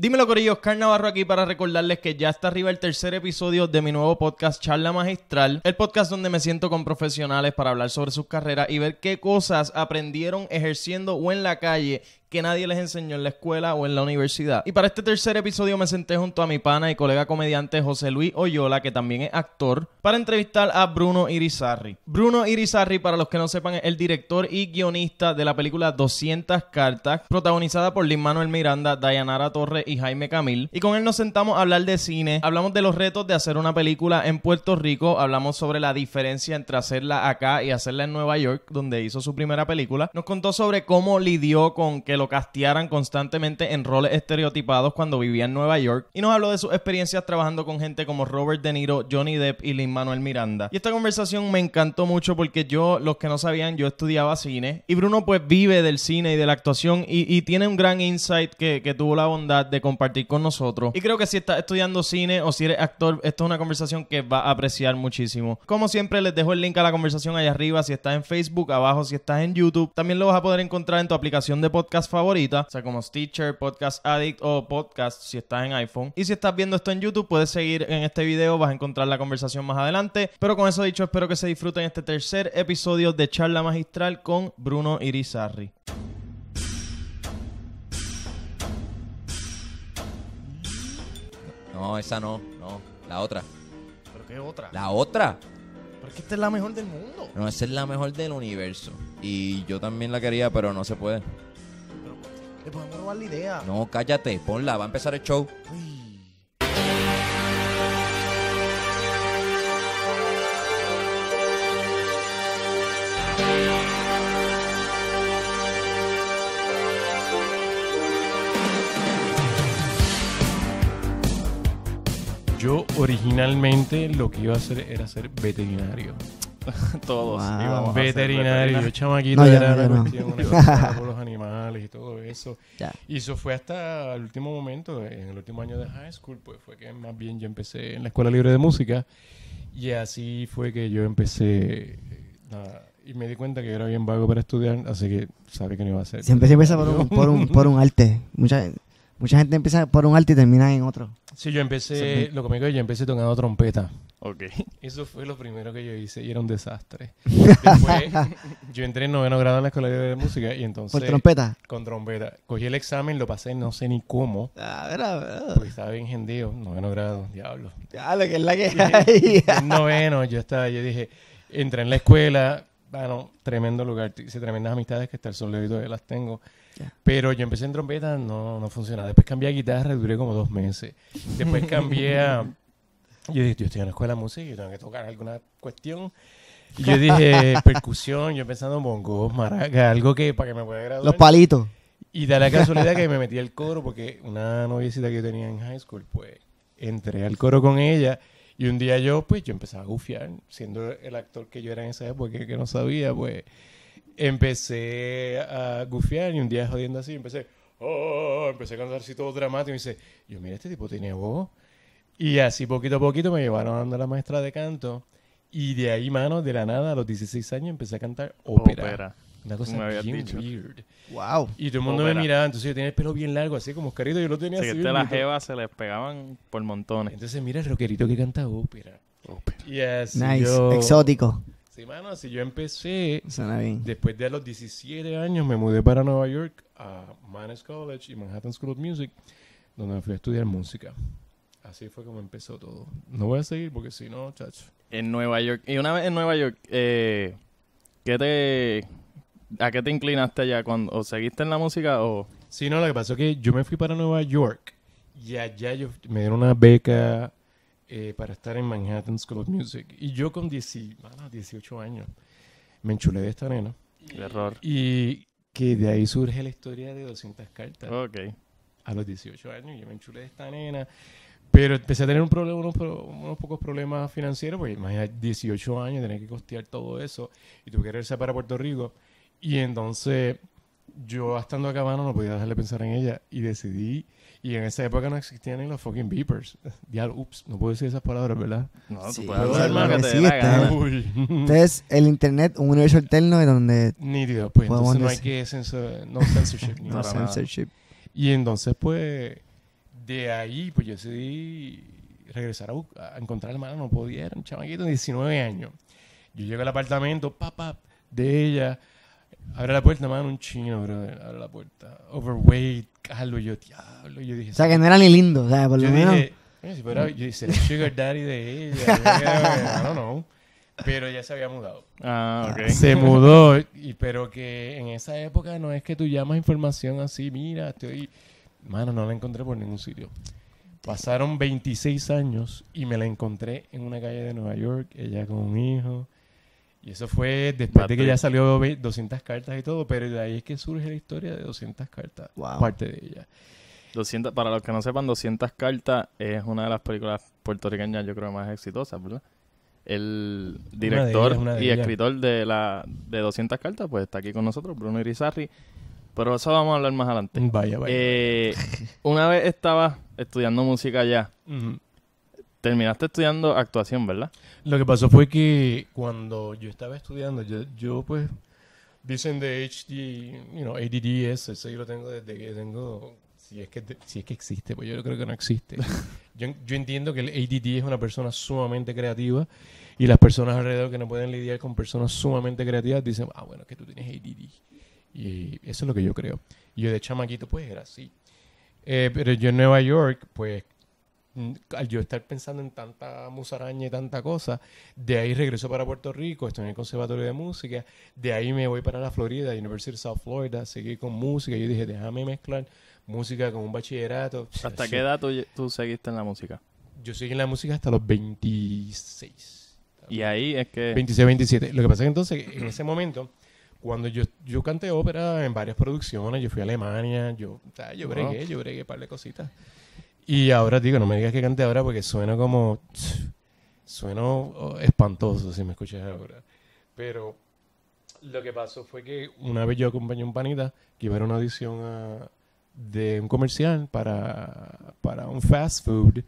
Dímelo, Corillo, Oscar Navarro aquí para recordarles que ya está arriba el tercer episodio de mi nuevo podcast Charla Magistral, el podcast donde me siento con profesionales para hablar sobre sus carreras y ver qué cosas aprendieron ejerciendo o en la calle que nadie les enseñó en la escuela o en la universidad. Y para este tercer episodio me senté junto a mi pana y colega comediante José Luis Oyola, que también es actor, para entrevistar a Bruno Irizarry. Bruno Irizarry, para los que no sepan, es el director y guionista de la película 200 Cartas, protagonizada por Lin Manuel Miranda, Dayanara Torres y Jaime Camil. Y con él nos sentamos a hablar de cine, hablamos de los retos de hacer una película en Puerto Rico, hablamos sobre la diferencia entre hacerla acá y hacerla en Nueva York, donde hizo su primera película. Nos contó sobre cómo lidió con que lo castearan constantemente en roles estereotipados cuando vivía en Nueva York y nos habló de sus experiencias trabajando con gente como Robert De Niro, Johnny Depp y Lin Manuel Miranda. Y esta conversación me encantó mucho porque yo, los que no sabían, yo estudiaba cine y Bruno pues vive del cine y de la actuación y, tiene un gran insight que, que tuvo la bondad de compartir con nosotros. Y creo que si estás estudiando cine o si eres actor, esto es una conversación que va a apreciar muchísimo. Como siempre, les dejo el link a la conversación allá arriba si estás en Facebook, abajo si estás en YouTube. También lo vas a poder encontrar en tu aplicación de podcast favorita, o sea, como Stitcher, Podcast Addict o Podcast si estás en iPhone. Y si estás viendo esto en YouTube, puedes seguir en este video, vas a encontrar la conversación más adelante. Pero con eso dicho, espero que se disfruten este tercer episodio de Charla Magistral con Bruno Irizarry. No, esa no, no, la otra. ¿Pero qué otra? La otra. Porque esta es la mejor del mundo. No, esa es la mejor del universo. Y yo también la quería, pero no se puede. Le podemos robar la idea. No, cállate, ponla, va a empezar el show. Yo originalmente lo que iba a hacer era ser veterinario. Todos Wow. íbamos veterinario, yo chamaquito No, era no, yo una no. cuestión, una cosa por los animales y todo eso. Ya. Y eso fue hasta el último momento, en el último año de high school, pues fue que más bien yo empecé en la escuela libre de música y así fue que yo empecé eh, nada, y me di cuenta que yo era bien vago para estudiar, así que sabía que no iba a hacer. Siempre se empieza por un, por un, por un arte. Mucha, mucha gente empieza por un arte y termina en otro. Sí, yo empecé, lo conmigo yo empecé tocando trompeta. Ok. Eso fue lo primero que yo hice y era un desastre. Después, yo entré en noveno grado en la escuela de música y entonces... Por trompeta. Con trompeta. Cogí el examen, lo pasé, no sé ni cómo. A ver, a ver. Porque estaba bien gendido. Noveno grado, diablo. Ya, lo que es la que hay. En noveno, yo estaba, yo dije, entré en la escuela, bueno, tremendo lugar, hice tremendas amistades que hasta el sol de hoy todavía las tengo. Pero yo empecé en trompeta, no, no funcionaba. Después cambié a guitarra, duré como dos meses. Después cambié a... Yo dije, yo estoy en la escuela de música y tengo que tocar alguna cuestión. Y yo dije, percusión, yo pensando en bongos, maracas, algo que para que me pueda graduar. Los palitos. Y da la casualidad que me metí al coro porque una noviecita que yo tenía en high school, pues entré al coro con ella y un día yo, pues yo empezaba a gufiar, siendo el actor que yo era en esa época que, que no sabía, pues empecé a gufiar y un día jodiendo así, empecé, oh, empecé a cantar así todo dramático y dice, yo mira, este tipo tiene voz. Y así poquito a poquito me llevaron a la maestra de canto y de ahí, mano, de la nada, a los 16 años empecé a cantar ópera. Ópera. Una cosa bien dicho. weird. Wow. Y todo el mundo Ópera. me miraba, entonces yo tenía el pelo bien largo, así como Oscarito, yo lo tenía Así que así. este las jevas se les pegaban por montones. Entonces mira el rockerito que canta ópera. Y así Nice. yo... Exótico. Sí, mano, así yo empecé. Suena bien. Después de los 17 años me mudé para Nueva York a Mannes College y Manhattan School of Music, donde me fui a estudiar música. Así fue como empezó todo. No voy a seguir porque si no, chacho. En Nueva York. Y una vez en Nueva York, eh, ¿qué te, ¿a qué te inclinaste allá? Cuando, ¿O seguiste en la música o...? Sí, no, lo que pasó es que yo me fui para Nueva York y allá yo, me dieron una beca eh, para estar en Manhattan School of Music. Y yo con 10 mano, 18 años me enchulé de esta nena. De error. Y que de ahí surge la historia de 200 cartas. Ok. A los 18 años yo me enchulé de esta nena. Pero empecé a tener un problema, unos, unos pocos problemas financieros, porque imagínate, 18 años, tener que costear todo eso. Y tuve que regresar para Puerto Rico. Y entonces, yo estando acá, mano, no podía dejarle pensar en ella. Y decidí, y en esa época no existían ni los fucking beepers. Diablo, ups, no puedo decir esas palabras, ¿verdad? No, tú Sí, puedes la está- gana. Uy. Entonces, el internet, un universo alterno donde Nítido, pues entonces no hay que censor, no censorship ni no para nada. censorship. Y entonces, pues, De ahí, pues yo decidí regresar a, bus- a encontrar a la hermana. No podía, era un chamaquito de 19 años. Yo llego al apartamento, papá, de ella. Abre la puerta, mano, un chino, brother. Abre la puerta. Overweight, Carlos. Yo, diablo. Yo dije, O sea, que no era ni lindo, o sea, por lo yo menos. dije, "Coño, si fuera- yo dije, el sugar daddy de ella. I don't know. Pero ella se había mudado. Ah, ok. Se mudó, y, pero que en esa época no es que tú llamas información así, mira, estoy... Mano, no la encontré por ningún sitio. Pasaron 26 años y me la encontré en una calle de Nueva York, ella con un hijo. Y eso fue después de que ya salió ve- 200 cartas y todo, pero de ahí es que surge la historia de 200 cartas, Wow. parte de ella. 200, para los que no sepan, 200 cartas es una de las películas puertorriqueñas, yo creo, más exitosas, ¿verdad? El director ellas, y ellas. escritor de la de 200 cartas, pues está aquí con nosotros, Bruno Irizarry. Pero eso vamos a hablar más adelante. Vaya, vaya. Eh, una vez estaba estudiando música allá. Ujú. Terminaste estudiando actuación, ¿verdad? Lo que pasó fue que cuando yo estaba estudiando, yo, yo pues, dicen de HD, you know, ADD es, eso yo lo tengo desde que tengo, si es que, si es que existe, pues yo creo que no existe. yo, yo entiendo que el ADD es una persona sumamente creativa y las personas alrededor que no pueden lidiar con personas sumamente creativas dicen, ah, bueno, es que tú tienes ADD. Y eso es lo que yo creo. Y yo de chamaquito, pues era así. Eh, pero yo en Nueva York, pues mm, al yo estar pensando en tanta musaraña y tanta cosa, de ahí regreso para Puerto Rico, estoy en el Conservatorio de Música, de ahí me voy para la Florida, University of South Florida, seguí con música, yo dije, déjame mezclar música con un bachillerato. ¿Hasta qué edad tú, tú seguiste en la música? Yo seguí en la música hasta los 26. Y ahí es que... 26, 27. Lo que pasa es que entonces, en ese momento, cuando yo, yo canté ópera en varias producciones, yo fui a Alemania, yo, yo bregué, yo bregué un par de cositas. Y ahora, digo, no me digas que cante ahora porque suena como... Sueno espantoso si me escuchas ahora. Pero lo que pasó fue que una vez yo acompañé a un panita que iba a una audición a- de un comercial para, para un fast food.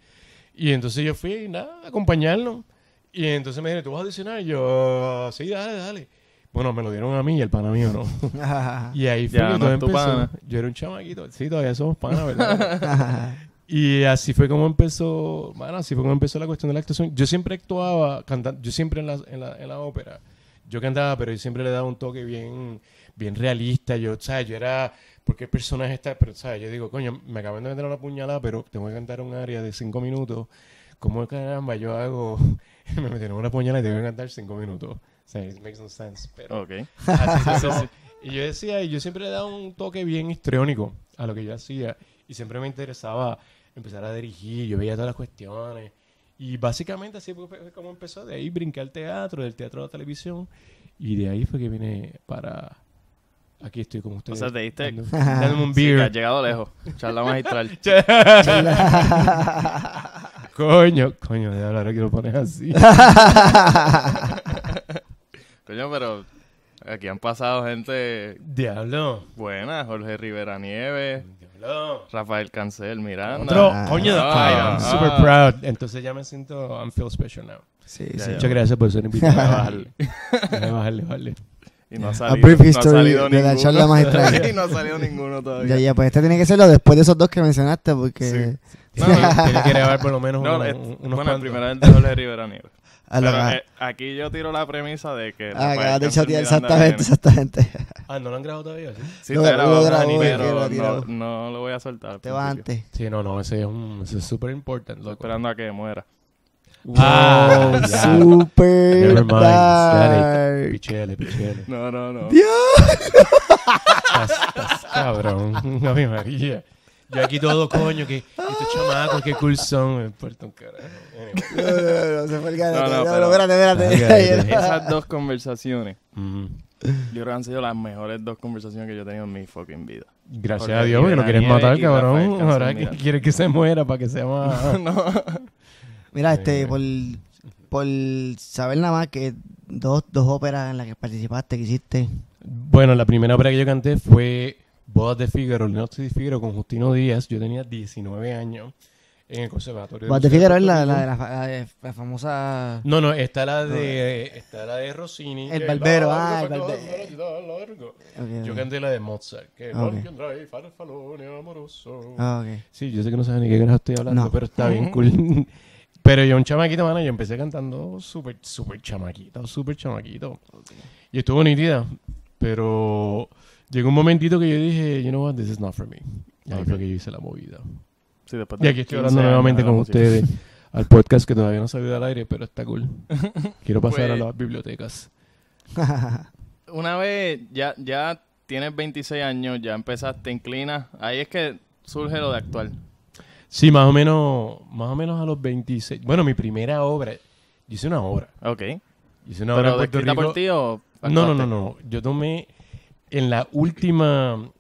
Y entonces yo fui, nada, a acompañarlo. Y entonces me dijeron, ¿tú vas a audicionar? Y yo, sí, dale, dale. Bueno, me lo dieron a mí y el pana mío no. y ahí fue Ya, que no todo empezó. pana. Yo era un chamaquito. Sí, todavía somos panas, ¿verdad? y así fue como empezó, bueno, así fue como empezó la cuestión de la actuación. Yo siempre actuaba, cantando, yo siempre en la, en la, en la ópera, yo cantaba, pero yo siempre le daba un toque bien, bien realista. Yo, ¿sabes? Yo era, porque el personaje está, pero, ¿sabes? Yo digo, coño, me acaban de meter una puñalada, pero tengo que cantar un área de cinco minutos. ¿Cómo caramba yo hago? me metieron una puñalada y tengo que cantar cinco minutos. O sea, it makes no sense. Pero Ok. así como- Y yo decía, y yo siempre le daba un toque bien histriónico a lo que yo hacía. Y siempre me interesaba empezar a dirigir. Yo veía todas las cuestiones. Y básicamente así fue, como empezó. De ahí brinqué al teatro, del teatro a la televisión. Y de ahí fue que vine para... Aquí estoy con ustedes. sea, te diste- dándome un Sí, beer. has llegado lejos. Charla magistral. coño, coño, de hablar que lo pones así. Coño, pero aquí han pasado gente Diablo. buena. Jorge Rivera Nieves, Diablo. Rafael Cancel, Miranda. Otro, Ah. coño, Ah. I'm super Ah. proud. Entonces ya me siento, I'm feel special now. Sí, sí. Muchas gracias por ser invitado. Déjame bajarle. Déjame bajarle, bajarle. Y no ha A salido, brief no ha history salido de la charla magistral. y no ha salido ninguno todavía. Ya, ya, pues este tiene que serlo después de esos dos que mencionaste, porque No, Tiene, no. tiene que grabar por lo menos No, unos, es- unos bueno, primero es el de Jorge Rivera Nieves. A lo- Pero eh, aquí yo tiro la premisa de que. ah, acabas de chatear, exactamente, exactamente. Ah, ¿no lo han grabado todavía? ¿sí? Sí, Lo- está lo grabado, grabó, pero no, no lo voy a soltar. Te principio. antes. Sí, no, no, ese es un, ese es súper importante, esperando a que muera. Ah, ya. Super Never mind, dark. Pichele, pichele. No, no, no. Estás, estás cabrón. Ave María. Yo aquí todo coño, que estos chamacos, qué cool son. Me importa un carajo. No, no, no, se fue el. No, no, No, pero- no, espérate, espérate. Esas dos conversaciones, Mm. yo creo que han sido las mejores dos conversaciones que yo he tenido en mi fucking vida. Gracias Porque a Dios, porque lo Rivera quieres matar, cabrón. Ahora que quieres que se muera para que sea más. no. Mira, este, por, por saber nada más que dos, dos óperas en las que participaste, que hiciste. Bueno, la primera ópera que yo canté fue Bodas de Fígaro, el Noche de Fígaro con Justino Díaz. Yo tenía 19 años. en el conservatorio. Guas de Figueroa es la, la, de la, la de- la famosa... No, no, está la de, está la de Rossini. El barbero, ah, el barbero. largo. Ok, Yo canté la de Mozart, que ok. Walking Drive, farfalone amoroso. Ah, ok. Sí, yo sé que no saben ni qué carajo estoy hablando, No. pero está bien cool. pero yo un chamaquito, mano, yo empecé cantando súper, súper chamaquito, súper chamaquito. Y estuvo nítida, pero llegó un momentito que yo dije, you know what, this is not for me. Y ahí fue que yo hice la movida. Sí, después Y de aquí estoy 15 hablando nuevamente de con ustedes al podcast que todavía no salió al aire, pero está cool. Quiero pasar a Pues- las bibliotecas. Una vez ya, ya tienes 26 años, ya empezaste, te inclinas, ahí es que surge lo de actuar. Sí, más o menos, más o menos a los 26. Bueno, mi primera obra, yo hice una obra. Ok. Hice una obra ¿Pero en Puerto Rico. por ti o No, no, no, no. Yo tomé en la última.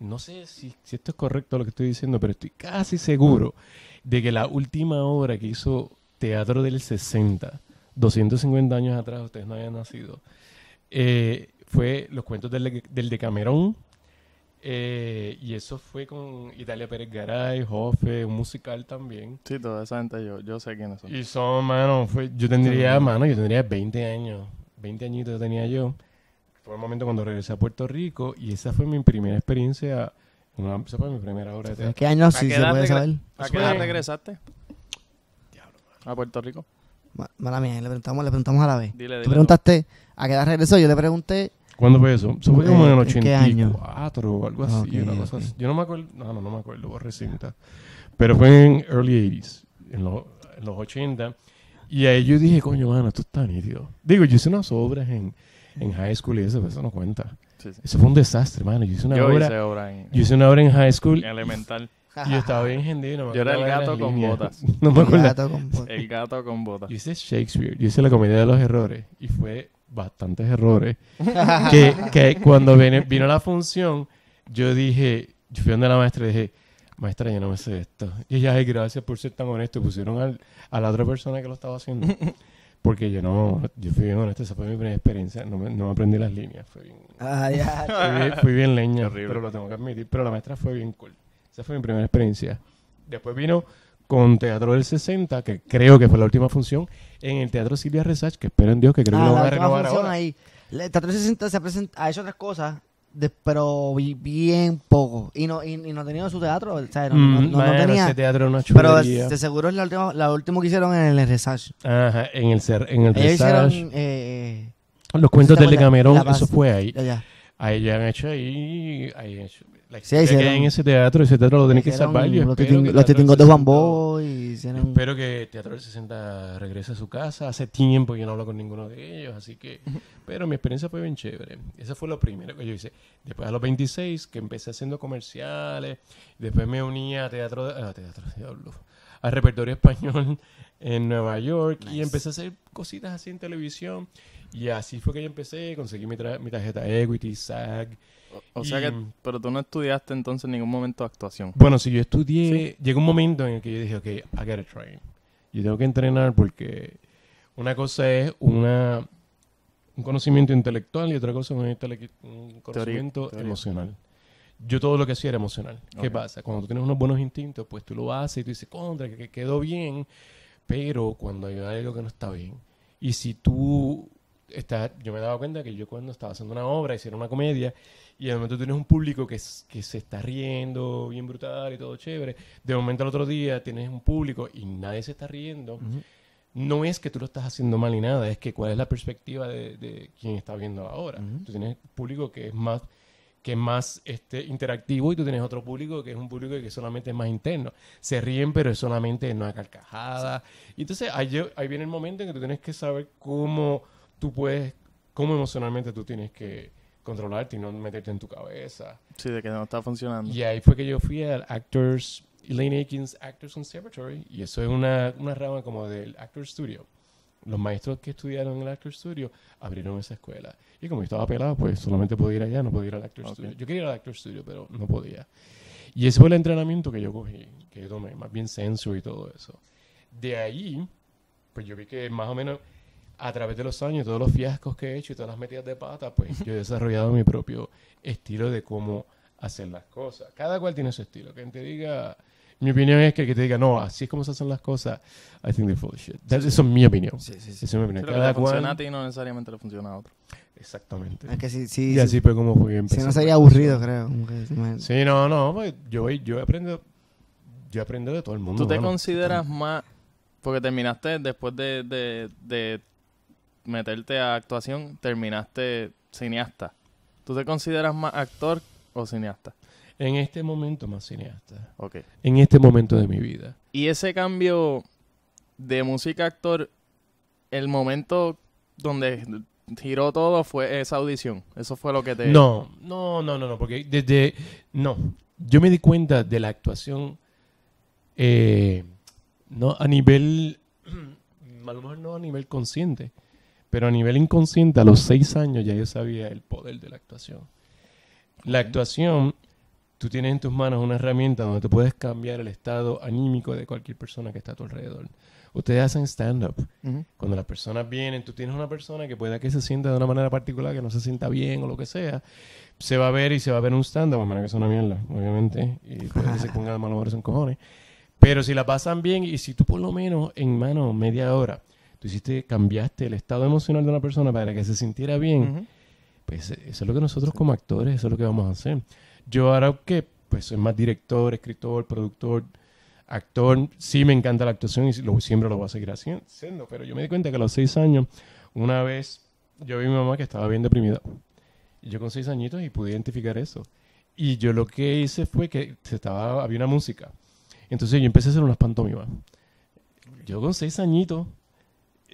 No sé si, si esto es correcto lo que estoy diciendo, pero estoy casi seguro de que la última obra que hizo Teatro del 60, 250 años atrás, ustedes no habían nacido, eh, fue Los Cuentos del, del Decamerón. eh, y eso fue con Italia Pérez Garay, Jofe, un musical también. Sí, toda esa gente, yo, yo sé quiénes son. Y son, mano, fue, yo tendría, mano, yo tendría 20 años. 20 añitos tenía yo. Fue el momento cuando regresé a Puerto Rico y esa fue mi primera experiencia. una- esa fue mi primera obra de teatro. ¿Qué años ¿A sí qué se edad puede saber? ¿A qué edad regresaste? A Puerto Rico. Ma- Mala mía, le preguntamos, le preguntamos a la vez. Dile, Tú dile. preguntaste a qué edad regresó, yo le pregunté... ¿Cuándo fue eso? Eso fue Eh, como en el ¿en qué año? 84 o algo así. Ok, una cosa ok. así. Yo no me acuerdo, no, no, no me acuerdo, borré cinta. Pero fue en early 80s, en los, en los 80. Y ahí yo dije, coño, mano, esto está nítido. Digo, yo hice unas obras en, en high school y eso, pero eso no cuenta. Sí, sí. Eso fue un desastre, mano. Yo hice una Yo obra... hice obra en, Yo hice una obra en high school en elemental. y yo estaba bien hendido. No me Yo era el gato con líneas. botas. No me acuerdo. Gato con botas. El gato con botas. Yo hice Shakespeare, yo hice la comedia de los errores y fue bastantes errores. que, que cuando vine- vino la función, yo dije, yo fui donde la maestra y dije, maestra, yo no me sé esto. Y ella, gracias por ser tan honesto. Pusieron al- a la otra persona que lo estaba haciendo. Porque yo no, yo fui bien honesto, esa fue mi primera experiencia. No me, no me aprendí las líneas, fue bien, Ah, ya. fui bien, fui bien leña, pero lo tengo que admitir. Pero la maestra fue bien cool. Esa fue mi primera experiencia. Después vino con Teatro del 60, que creo que fue la última función, en el Teatro Silvia Resach, que espero en Dios que creo que Ah, lo la van a renovar ahora. ahí. El Teatro 60 se presenta, ha hecho otras cosas, de- pero vi- bien poco. Y no, y, y no ha tenido su teatro, o sea, no, Mm, no- tenía. ese teatro una Pero de seguro es la última, la última que hicieron en el Resach. Ajá, en el, en el Ellos hicieron. Resach. Eh, Los cuentos La Paz. eso fue ahí. ya, ya. Ahí ya han hecho ahí. ahí han hecho, Sí, que en ese teatro, ese teatro lo tienen que salvar. Yo los titingos de Juan 60 Boy. Hicieron. Espero que Teatro del 60 regrese a su casa. Hace tiempo que yo no hablo con ninguno de ellos, así que... Pero mi experiencia fue bien chévere. Eso fue lo primero que yo hice. Después a los 26, que empecé haciendo comerciales. Después me uní a teatro... de- a teatro, diablo. A repertorio español en Nueva York. Y empecé a hacer cositas así en televisión. Y así fue que yo empecé. Conseguí mi, tra- mi tarjeta Equity, SAG. O sea Y- que, pero tú no estudiaste entonces en ningún momento actuación. Bueno, si yo estudié, llegó un momento en el que yo dije, ok, I gotta train. Yo tengo que entrenar porque una cosa es una, un conocimiento intelectual y otra cosa es un, conocimiento teoría. emocional. Yo todo lo que hacía era emocional. ¿Qué pasa? Cuando tú tienes unos buenos instintos, pues tú lo haces y tú dices, contra, que quedó bien, pero cuando hay algo que no está bien. Y si tú estás, yo me daba cuenta que yo cuando estaba haciendo una obra, hiciera una comedia, y de momento tienes un público que, que se está riendo bien brutal y todo chévere, de momento al otro día tienes un público y nadie se está riendo, no es que tú lo estás haciendo mal ni nada, es que cuál es la perspectiva de, de quien está viendo ahora. Tú tienes público que es más que es más este, interactivo y tú tienes otro público que es un público que solamente es más interno. Se ríen, pero es solamente en una carcajada. Y entonces ahí, ahí viene el momento en que tú tienes que saber cómo tú puedes, cómo emocionalmente tú tienes que controlarte y no meterte en tu cabeza. Sí, de que no está funcionando. Y ahí fue que yo fui al Actors, Elaine Akins Actors Conservatory, y eso es una, una rama como del Actor Studio. Los maestros que estudiaron en el Actor Studio abrieron esa escuela. Y como yo estaba pelado, pues solamente podía ir allá, no podía ir al Actor Ok. Studio. Yo quería ir al Actor Studio, pero no podía. Y ese fue el entrenamiento que yo cogí, que yo tomé, más bien censo y todo eso. De ahí, pues yo vi que más o menos a través de los años, todos los fiascos que he hecho y todas las metidas de pata, pues yo he desarrollado mi propio estilo de cómo hacer las cosas. Cada cual tiene su estilo. Quien te diga, Mi opinión es que el que te diga, no, así es como se hacen las cosas, I think they're full of shit. That- Eso es mi opinión. Sí, sí, Esa sí. es mi opinión. Lo que Cada te funciona a cual... ti no necesariamente le funciona a otro. Exactamente. Es que sí, sí. Y así sí. fue como fue que Si no sería aburrido, creo. Sí, no, no, pues, yo, yo aprendo, yo aprendo de todo el mundo. ¿Tú te mano. consideras más, porque terminaste después de, de, de meterte a actuación, terminaste cineasta? ¿Tú te consideras más actor o cineasta? En este momento más cineasta. Ok. En este momento de mi vida. Y ese cambio de música actor, el momento donde giró todo fue esa audición. Eso fue lo que te... No, no, no, no, no, porque desde... No, yo me di cuenta de la actuación, eh, no a nivel, a lo mejor no a nivel consciente, pero a nivel inconsciente, a los seis años ya yo sabía el poder de la actuación. La actuación, tú tienes en tus manos una herramienta donde tú puedes cambiar el estado anímico de cualquier persona que está a tu alrededor. Ustedes hacen stand-up. Cuando las personas vienen, tú tienes una persona que pueda que se sienta de una manera particular, que no se sienta bien o lo que sea, se va a ver y se va a ver un stand-up, a menos que sea una mierda, obviamente, y puede que se ponga de mal humor en cojones. Pero si la pasan bien y si tú por lo menos en mano media hora, tú hiciste, cambiaste el estado emocional de una persona para que se sintiera bien, Ujú. pues eso es lo que nosotros como actores, eso es lo que vamos a hacer. Yo ahora que pues soy más director, escritor, productor, actor, sí me encanta la actuación y lo- siempre lo voy a seguir haci- haciendo, pero yo me di cuenta que a los seis años, una vez yo vi a mi mamá que estaba bien deprimida. Y yo con seis añitos y pude identificar eso. Y yo lo que hice fue que se estaba, había una música. Entonces yo empecé a hacer unas pantomimas. Yo con seis añitos,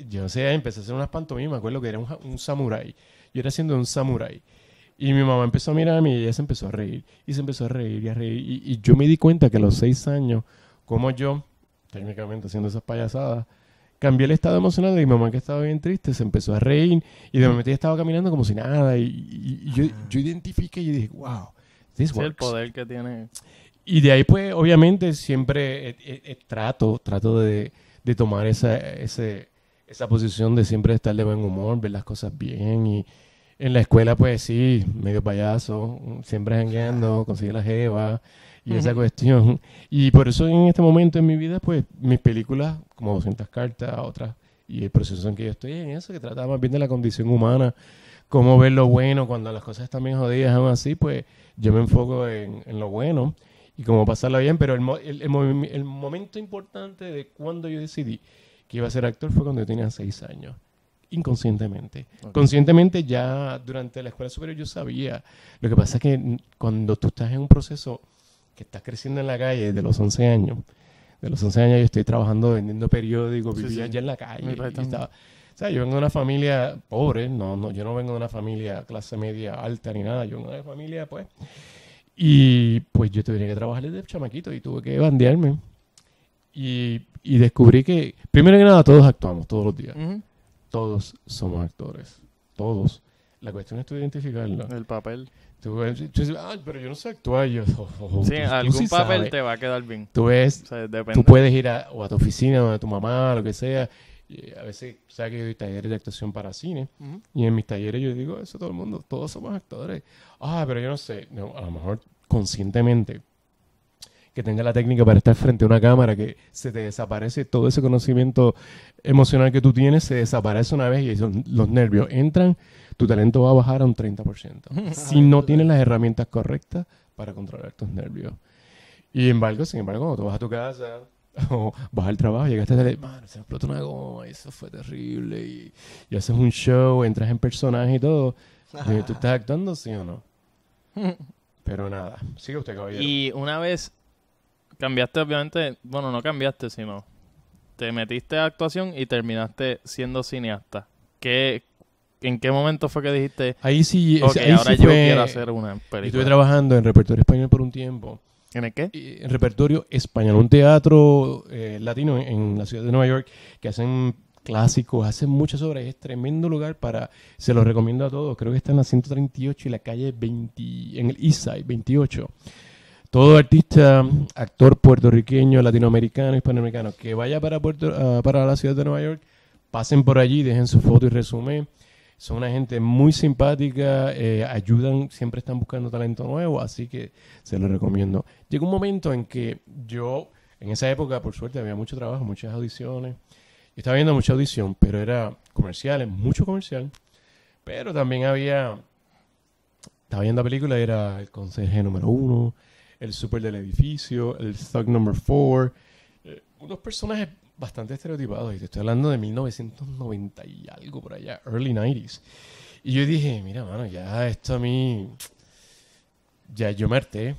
yo sé, empecé a hacer unas pantomimas, me acuerdo que era un, un samurái. Yo era haciendo un samurái. Y mi mamá empezó a mirarme y ella se empezó a reír. Y se empezó a reír y a reír. Y, y yo me di cuenta que a los seis años, como yo, técnicamente haciendo esas payasadas, cambié el estado emocional de mi mamá que estaba bien triste, se empezó a reír y de momento ella estaba caminando como si nada. Y, y- y yo, yo identifiqué y dije, wow, this Sí, el works. poder que tiene. Y de ahí, pues, obviamente, siempre eh, eh, trato, trato de, de tomar esa, ese, esa posición de siempre estar de buen humor, ver las cosas bien. Y en la escuela, pues sí, medio payaso, siempre jangueando, conseguir la jeva y esa cuestión. Y por eso en este momento en mi vida, pues, mis películas, como 200 cartas, otras, y el proceso en que yo estoy en eso, que trata más bien de la condición humana, cómo ver lo bueno cuando las cosas están bien jodidas, aún así, pues, yo me enfoco en, en lo bueno y cómo pasarla bien, pero el, el, el el momento importante de cuando yo decidí que iba a ser actor fue cuando yo tenía seis años, inconscientemente. Ok. Conscientemente ya durante la escuela superior yo sabía. Lo que pasa es que cuando tú estás en un proceso que estás creciendo en la calle de los 11 años, de los 11 años yo estoy trabajando vendiendo periódicos, Sí, vivía sí. ya en la calle. Y estaba- o sea, yo vengo de una familia pobre, no, no, yo no vengo de una familia clase media alta ni nada, yo vengo de una familia, pues. Y pues yo tenía que trabajar desde chamaquito y tuve que bandearme. Y, y descubrí que, primero que nada, todos actuamos todos los días. Todos somos actores. Todos. La cuestión es tú identificarlo. El papel. Tú, ves- tú dices, "Ay, pero yo no sé actuar. Yo, "Oh, oh, oh, Sí, tú- algún sí papel sabes". te va a quedar bien. Tú ves O sea. Tú puedes ir a, o a tu oficina o a tu mamá, lo que sea. Y a veces, sabes que yo doy talleres de actuación para cine. Y en mis talleres yo digo eso todo el mundo. Todos somos actores. Ah, pero yo no sé. No, a lo mejor conscientemente que tenga la técnica para estar frente a una cámara, que se te desaparece todo ese conocimiento emocional que tú tienes, se desaparece una vez y son- los nervios entran, tu talento va a bajar a un 30%. si no tienes las herramientas correctas para controlar tus nervios. Y embargo, sin embargo, cuando tú vas a tu casa o vas al trabajo, llegaste a tele, mano, se me explotó una goma, eso fue terrible, y, y haces un show, entras en personaje y todo, y ¿tú estás actuando, sí o no? Pero nada, sigue usted, caballero. Y una vez cambiaste, obviamente, bueno, no cambiaste, sino te metiste a actuación y terminaste siendo cineasta. ¿Qué, ¿En qué momento fue que dijiste, Ahí sí, ok, ahí ahora sí yo fue- quiero hacer una Yo estuve película? trabajando en repertorio español por un tiempo. ¿En el qué? En repertorio español, un teatro eh, latino en, en la ciudad de Nueva York que hacen clásicos, hacen muchas obras. Es tremendo lugar para. Se lo recomiendo a todos. Creo que está en la 138 y la calle 20. En el East Side, 28. Todo artista, actor puertorriqueño, latinoamericano, hispanoamericano que vaya para, Puerto, ah, para la ciudad de Nueva York, pasen por allí, dejen su foto y resumen. Son una gente muy simpática, eh, ayudan, siempre están buscando talento nuevo, así que se lo recomiendo. Llegó un momento en que yo En esa época, por suerte, había mucho trabajo, muchas audiciones. Yo estaba viendo mucha audición, pero era comerciales, mucho comercial. Pero también había... Estaba viendo la película, era el conserje número uno, el super del edificio, el thug number four. eh, unos personajes bastante estereotipados. Y te estoy hablando de 1990 y algo por allá, early 90s. Y yo dije, mira, mano, ya esto a mí... Ya yo me harté.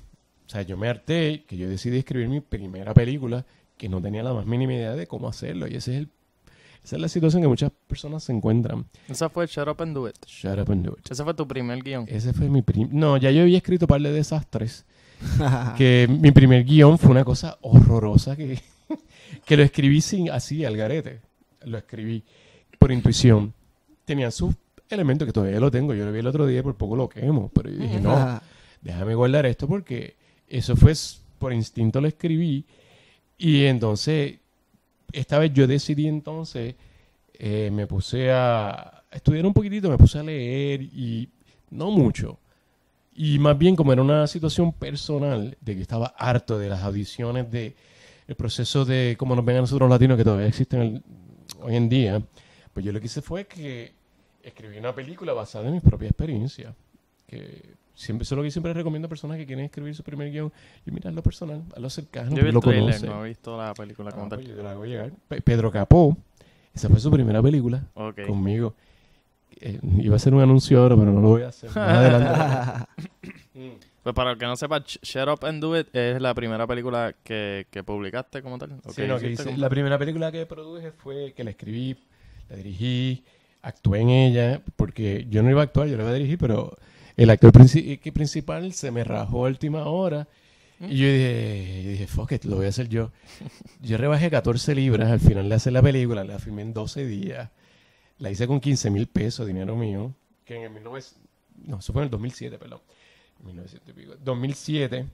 O sea, yo me harté que yo decidí escribir mi primera película que no tenía la más mínima idea de cómo hacerlo. Y ese es el, esa es la situación que muchas personas se encuentran. Esa fue Shut Up and Do It. Shut up and do it. Ese fue tu primer guion. Ese fue mi primer... No, ya yo había escrito un par de desastres. que mi primer guion fue una cosa horrorosa que, que lo escribí sin así al garete. Lo escribí por intuición. Tenían sus elementos que todavía lo tengo. Yo lo vi el otro día y por poco lo quemo. Pero yo dije, no, déjame guardar esto porque eso fue por instinto lo escribí. Y entonces, esta vez yo decidí entonces, eh, me puse a estudiar un poquitito, me puse a leer y no mucho. Y más bien como era una situación personal, de que estaba harto de las audiciones, de el proceso de cómo nos ven a nosotros los latinos, que todavía existen el- hoy en día, pues yo lo que hice fue que escribí una película basada en mis propias experiencias. Que siempre, eso es lo que siempre recomiendo a personas que quieren escribir su primer guion y mirar lo personal, a lo cercano, Yo vi lo trailer, conoce. no he visto la película como Ah, tal. pues yo te la hago llegar. Pe- Pedro Capó, esa fue su primera película Ok. conmigo. Eh, iba a ser un anuncio ahora, pero no lo voy a hacer. Más adelante. Mm. Pues para el que no sepa, Sh- Shut Up and Do It es la primera película que, que publicaste como tal. ¿O Sí, que no, que hice- como- la primera película que produje fue que la escribí, la dirigí, actué en ella, porque yo no iba a actuar, yo la iba a dirigir, pero el actor princi- que principal se me rajó a última hora. Y yo dije, yo dije, fuck it, lo voy a hacer yo. Yo rebajé 14 libras al final de hacer la película, la filmé en 12 días. La hice con 15 mil pesos, dinero mío, que en el 1900, no, eso fue en el 2007, perdón. 1900 y pico. 2007,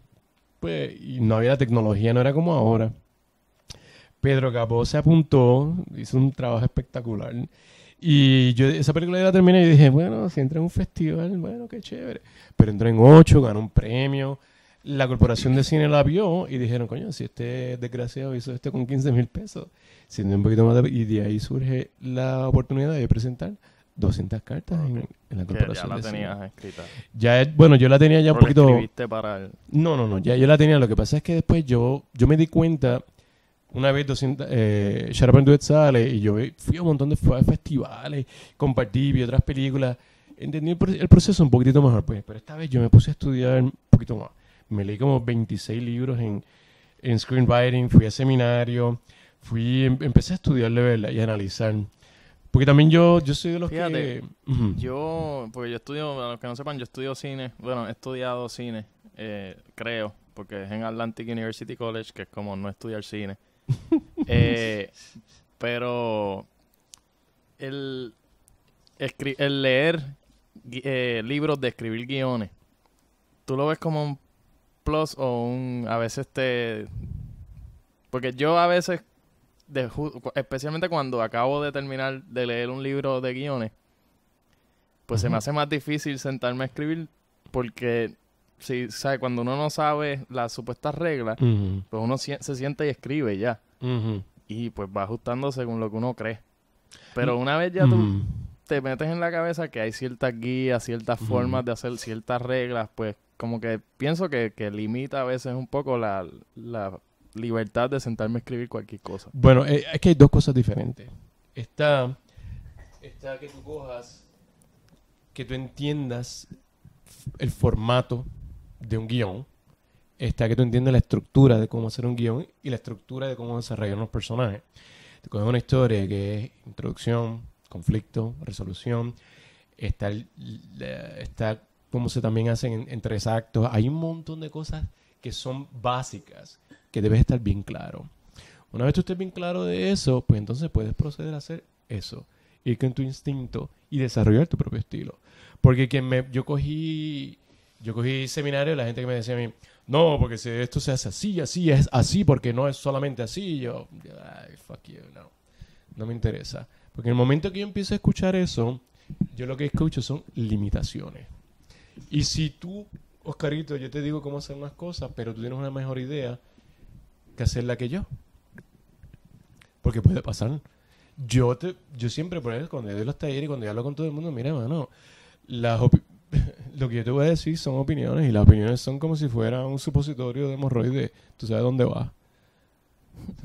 pues, y no había tecnología, no era como ahora. Pedro Capó se apuntó, hizo un trabajo espectacular. Y yo esa película ya la terminé y dije, bueno, si entra en un festival, bueno, qué chévere. Pero entró en ocho, ganó un premio. La corporación de cine la vio y dijeron, coño, si este desgraciado hizo esto con 15 mil pesos, siendo un poquito más de... Y de ahí surge la oportunidad de presentar 200 cartas en, en la que ya corporación la de cine. tenías escrita. Ya, bueno, yo la tenía ya un poquito... escribiste para el... No, no, no, ya yo la tenía. Lo que pasa es que después yo, yo me di cuenta, una vez 200, eh, Do It sale, y yo fui a un montón de fe- festivales, compartí, vi otras películas, entendí el, el proceso un poquitito mejor, pues, pero esta vez yo me puse a estudiar un poquito más. Me leí como 26 libros en, en screenwriting, fui a seminario, fui, em- empecé a estudiar de verdad y a analizar. Porque también yo, yo soy de los Fíjate, que... Yo, porque yo estudio, para los que no sepan, yo estudio cine. Bueno, he estudiado cine, eh, creo, porque es en Atlantic University College, que es como no estudiar cine. Eh, pero el, el leer eh, libros de escribir guiones, ¿tú lo ves como un plus o un... a veces te... Porque yo a veces, de especialmente cuando acabo de terminar de leer un libro de guiones, pues se me hace más difícil sentarme a escribir porque, si, ¿sabes? Cuando uno no sabe las supuestas reglas, pues uno si- se siente y escribe ya. Y pues va ajustando según lo que uno cree. Pero una vez ya tú te metes en la cabeza que hay ciertas guías, ciertas formas de hacer ciertas reglas, pues como que pienso que, que limita a veces un poco la, la libertad de sentarme a escribir cualquier cosa. Bueno, eh, es que hay dos cosas diferentes. Está, está que tú cojas, que tú entiendas el formato de un guion. Está que tú entiendas la estructura de cómo hacer un guion y la estructura de cómo desarrollar unos personajes. Te coges una historia que es introducción, conflicto, resolución. Está, está cómo se también hacen en, en tres actos. Hay un montón de cosas que son básicas que debes estar bien claro. Una vez tú estés bien claro de eso, pues entonces puedes proceder a hacer eso. Ir con tu instinto y desarrollar tu propio estilo. Porque quien me, yo cogí, yo cogí seminario la gente que me decía a mí, no, porque si esto se hace así, así, es así, porque no es solamente así. Yo, ay, fuck you, no. No me interesa. Porque en el momento que yo empiezo a escuchar eso, yo lo que escucho son limitaciones. Y si tú, Oscarito, yo te digo cómo hacer unas cosas, pero tú tienes una mejor idea, que hacerla que yo. Porque puede pasar. Yo te, yo siempre, por ejemplo, cuando yo doy los talleres y cuando yo hablo con todo el mundo, mira, mano, las lo que yo te voy a decir son opiniones y las opiniones son como si fuera un supositorio de hemorroides. Tú sabes dónde va.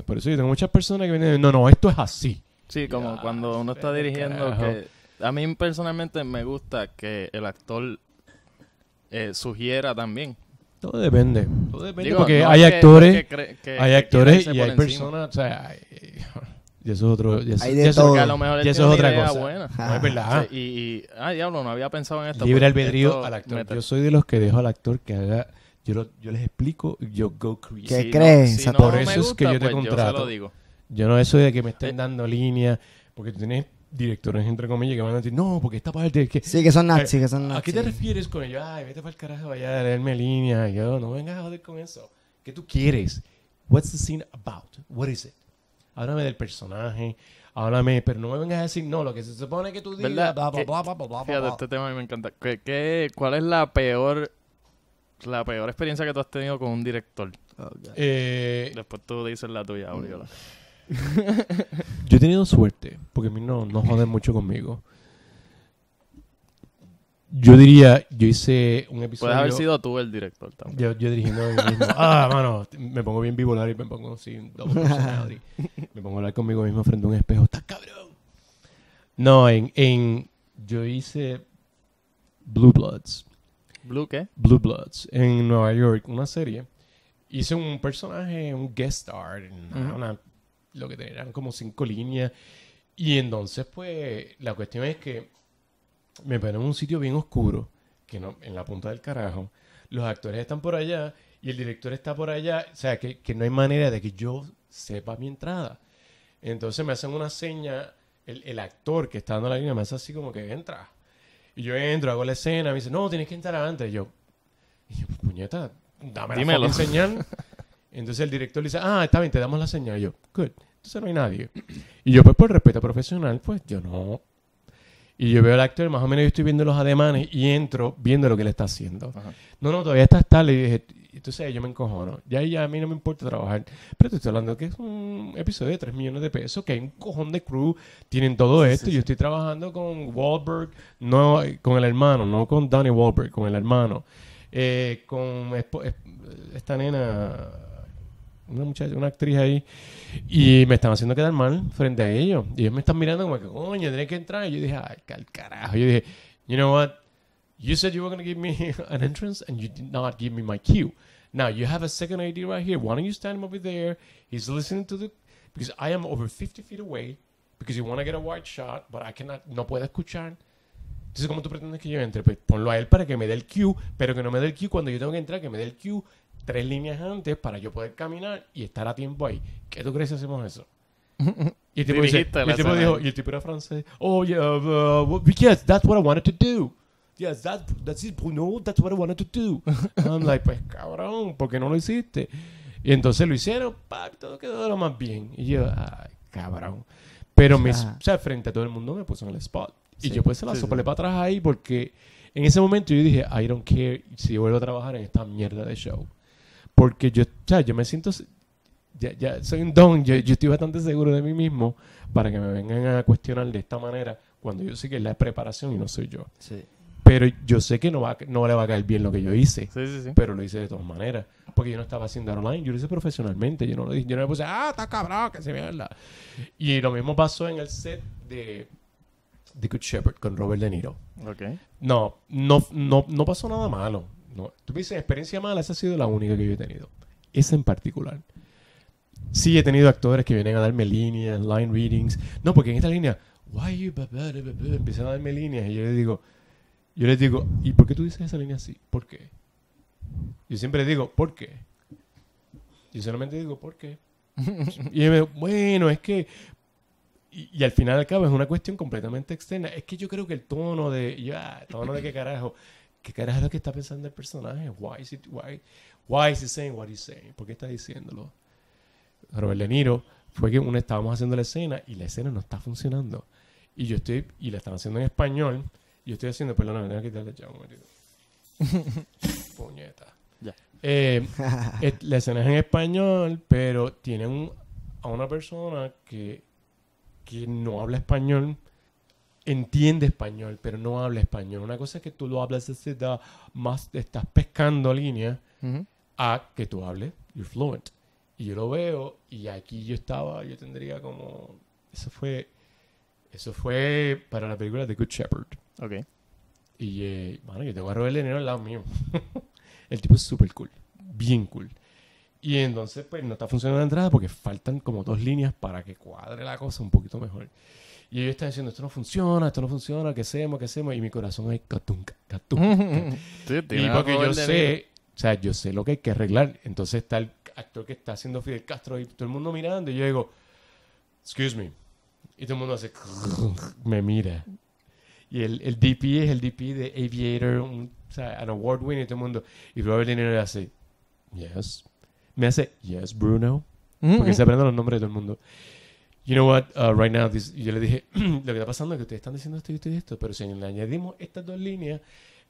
Por eso yo tengo muchas personas que vienen, no, no, esto es así. Sí, como Ya, cuando uno está dirigiendo carajo. que... A mí personalmente me gusta que el actor eh, sugiera también. Todo depende. Todo depende Digo, porque no hay que- actores, que que- hay actores y hay encima. personas, o sea, hay- y eso es otro, y eso- Hay y eso- todo. Que a lo mejor él Y eso tiene es otra cosa. buena. No, es verdad. Sí, y, y- ah, diablo, no había pensado en esto. Libre albedrío al actor. Yo soy de los que dejo al actor que haga. Yo, lo- yo les explico, yo go create. ¿Qué Si crees? No, si Exacto. no Por me eso es que yo te pues Yo se contrato. lo digo. Yo no eso de que me estén Eh. dando líneas, porque tú tienes directores entre comillas que van a decir, no, porque esta parte es que. Sí, que son nazis, Eh, que son ¿A nazis. qué te refieres con ello? Ay, vete para el carajo, vaya a leerme líneas. Y Yo, no vengas a joder con eso. ¿Qué tú quieres? What's the scene about? What is it? Háblame del personaje, háblame, pero no me vengas a decir, no, lo que se supone que tú digas, ¿Verdad? bla, bla, Que- bla, bla, bla, bla, Fíjate, bla. este tema a mí me encanta. ¿Qué, qué, cuál es la peor la peor experiencia que tú has tenido con un director? Eh, Después tú dices la tuya, Auriola. Yo he tenido suerte, porque a mí no, no joden mucho conmigo. Yo diría, yo hice un episodio... Puedes haber sido tú el director también. Yo, yo dirigiendo a mí mismo. Ah, mano, me pongo bien bipolar y me pongo sin personality. Me pongo a hablar conmigo mismo frente a un espejo. ¡Estás cabrón! No, en, en... Yo hice Blue Bloods. ¿Blue qué? Blue Bloods en Nueva York, una serie. Hice un personaje, un guest star, una- lo que tenían como cinco líneas. Y entonces, pues, la cuestión es que me ponen en un sitio bien oscuro, que no, en la punta del carajo. Los actores están por allá y el director está por allá. O sea, que, que no hay manera de que yo sepa mi entrada. Entonces me hacen una seña, el, el actor que está dando la línea me hace así como que entra. Y yo entro, hago la escena, me dice, no, tienes que entrar antes. Y yo, y yo puñeta, dame la señal. Entonces el director le dice, ah, está bien, te damos la señal. Y yo, good. Entonces no hay nadie. Y yo, pues por respeto profesional, pues yo no. Y yo veo al actor, más o menos yo estoy viendo los ademanes y entro viendo lo que él está haciendo. Ajá. No, no, todavía está tarde. Y dije, entonces yo me encojono. Ya, ya a mí no me importa trabajar. Pero te estoy hablando que es un episodio de 3 millones de pesos, que hay un cojón de crew, tienen todo esto. Yo estoy trabajando con Wahlberg, no con el hermano, no con Danny Wahlberg, con el hermano. Eh, con esta nena, una muchacha, una actriz ahí. Y me están haciendo quedar mal frente a ellos. Y ellos me están mirando como que, coño, tenés que entrar. Y yo dije, ay, cal carajo. Yo dije, you know what? You said you were going to give me an entrance and you did not give me my cue. Now you have a second ID right here. Why don't you stand over there? He's listening to the because I am over 50 feet away because you want to get a wide shot, but I cannot no puedo escuchar. Entonces, ¿cómo tú pretendes que yo entre? Pues ponlo a él para que me dé el cue, pero que no me dé el cue cuando yo tengo que entrar, que me dé el cue tres líneas antes para yo poder caminar y estar a tiempo ahí. ¿Qué tú crees si hacemos eso? Y el tipo, dice- y el tipo dijo, y el tipo era francés. Oh, yeah, uh, yes, that's what I wanted to do. Yes, that, that's it, Bruno, that's what I wanted to do. I'm like, pues cabrón, ¿por qué no lo hiciste? Y entonces lo hicieron, pa, todo quedó lo más bien. Y yo, ay, cabrón. Pero me, o sea, frente a todo el mundo me puso en el spot. Y Sí, yo pues se la sí, soplé sí. para atrás ahí porque en ese momento yo dije, I don't care si vuelvo a trabajar en esta mierda de show. Porque yo, o sea, yo me siento, ya, ya soy un don, yo, yo estoy bastante seguro de mí mismo para que me vengan a cuestionar de esta manera cuando yo sé que es la preparación y no soy yo. Sí. Pero yo sé que no, va, no le va a caer bien lo que yo hice. Sí, sí, sí. Pero lo hice de todas maneras. Porque yo no estaba haciendo online, yo lo hice profesionalmente. Yo no, lo dije, yo no me puse, ah, está cabrón, que se mierda. Y lo mismo pasó en el set de The Good Shepherd con Robert De Niro. Ok. No, no, no, no pasó nada malo. No. Tú me dices, experiencia mala, esa ha sido la única que yo he tenido. Esa en particular. Sí he tenido actores que vienen a darme líneas, line readings. No, porque en esta línea, why you empiezan a darme líneas y yo les digo, yo les digo, ¿y por qué tú dices esa línea así? ¿Por qué? Yo siempre digo, ¿por qué? Yo solamente digo, ¿por qué? y yo me digo, bueno, es que y, y al final al cabo es una cuestión completamente externa. Es que yo creo que el tono de, ya, tono de qué carajo, qué carajo es lo que está pensando el personaje. Why is it, why, why is he saying what he's saying? ¿Por qué está diciéndolo? Robert De Niro fue que uno estábamos haciendo la escena y la escena no está funcionando. Y yo estoy, y la están haciendo en español, y yo estoy haciendo, perdón, tengo que quitarle ya un. Puñeta. Ya. Eh, es- la escena es en español, pero tiene un- a una persona que, que no habla español, entiende español, pero no habla español. Una cosa es que tú lo hablas desde da más, estás pescando línea Ujú. a que tú hables, you're fluent. Y yo lo veo, y aquí yo estaba, yo tendría como. Eso fue. Eso fue para la película The Good Shepherd. Ok. Y, eh, mano, yo tengo a Robert De Niro al lado mío. el tipo es súper cool. Bien cool. Y entonces, pues, no está funcionando la entrada porque faltan como dos líneas para que cuadre la cosa un poquito mejor. Y ellos están diciendo, esto no funciona, esto no funciona, ¿qué hacemos, qué hacemos? Y mi corazón es catunca, catunca. Sí, y porque yo sé, o sea, yo sé lo que hay que arreglar. Entonces está el actor que está haciendo Fidel Castro y todo el mundo mirando. Y yo digo, excuse me. Y todo el mundo hace, me mira. Y el, el DP es el DP de Aviator, un, o sea, an award winner y todo el mundo. Y Robert De Niro le hace, yes. Me hace, yes, Bruno. Porque se aprenden los nombres de todo el mundo. You know what, uh, right now, this- yo le dije, lo que está pasando es que ustedes están diciendo esto y esto y esto, pero si le añadimos estas dos líneas,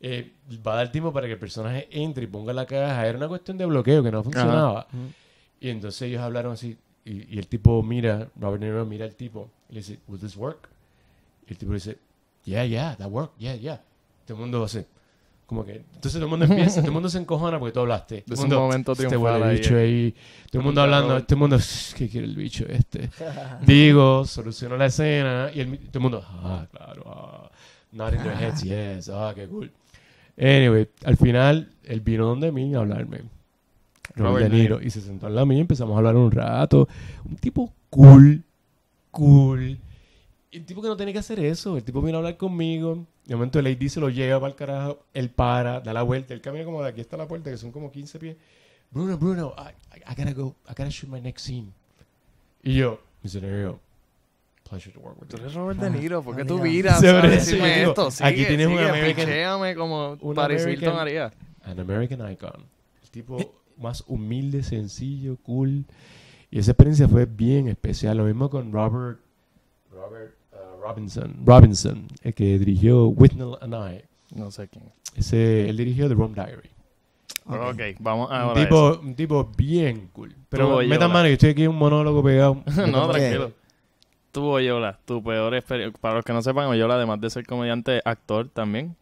eh, va a dar tiempo para que el personaje entre y ponga la caja. Era una cuestión de bloqueo que no funcionaba. Y entonces ellos hablaron así, y, y el tipo mira, Robert De Niro mira al tipo, y le dice, will this work? Y el tipo le dice, yeah, yeah, that work, yeah, yeah. Todo el mundo hace, como que, entonces todo el mundo empieza, todo el mundo se encojona porque tú hablaste. Todo Es el un mundo, momento este huele bicho ahí. Todo el mundo hablando, el mundo, "Shh, ¿qué quiere el bicho este? Digo, soluciono la escena y el, todo el mundo, ah, claro, ah, not in their heads, yes, ah, qué cool. Anyway, al final, él vino donde mí a hablarme. Robert De Niro. Y se sentó al lado mío y empezamos a hablar un rato. Un tipo cool, cool. El tipo que no tiene que hacer eso. El tipo vino a hablar conmigo. De momento el AD se lo lleva para el carajo. Él para, da la vuelta. Él camina como de aquí hasta la puerta, que son como 15 pies. Bruno, Bruno, I, I, I gotta go. I gotta shoot my next scene. Y yo, Mr. Nero, pleasure to work with Tú you. eres Robert De Niro, ¿por qué Ah, tú mira. miras a decirme esto? aquí Sigue, tienes un sigue, American- pichéame como un Paris American- Hilton haría. An American Icon. El tipo más humilde, sencillo, cool. Y esa experiencia fue bien especial. Lo mismo con Robert, Robert Robinson, Robinson, el que dirigió Whitnell and I. No sé quién. Ese, él dirigió The Rome Diary. Ok, vamos Un a tipo, un tipo bien cool. Pero Tuvo metan mano, yo estoy aquí en un monólogo pegado. no, ¿Por tranquilo. Tú, Oyola, tu peor experiencia. Para los que no sepan, Oyola, además de ser comediante, actor también.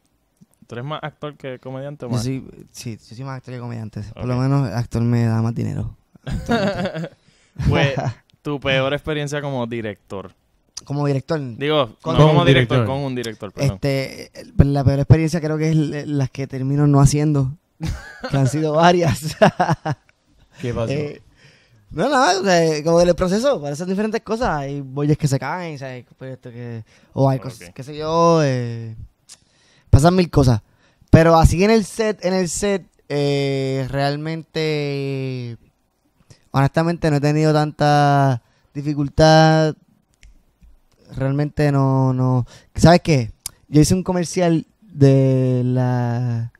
¿Tú eres más actor que comediante o Yo más? soy, sí, yo soy más actor que comediante. Por Ok. lo menos actor me da más dinero. Pues, tu peor experiencia como director. Como director, Digo, Con- no como un director, director. con un director, perdón. este, el- la peor experiencia creo que es las que termino no haciendo. que han sido varias. ¿Qué pasó? Eh, no, nada, o sea, como en el proceso, parecen diferentes cosas. Hay boyes que se caen, ¿sabes? Esto que, o hay cosas, Ok. qué sé yo, eh, pasan mil cosas. Pero así en el set, en el set, eh, realmente, honestamente no he tenido tanta dificultad. Realmente no, no. ¿Sabes qué? Yo hice un comercial de la,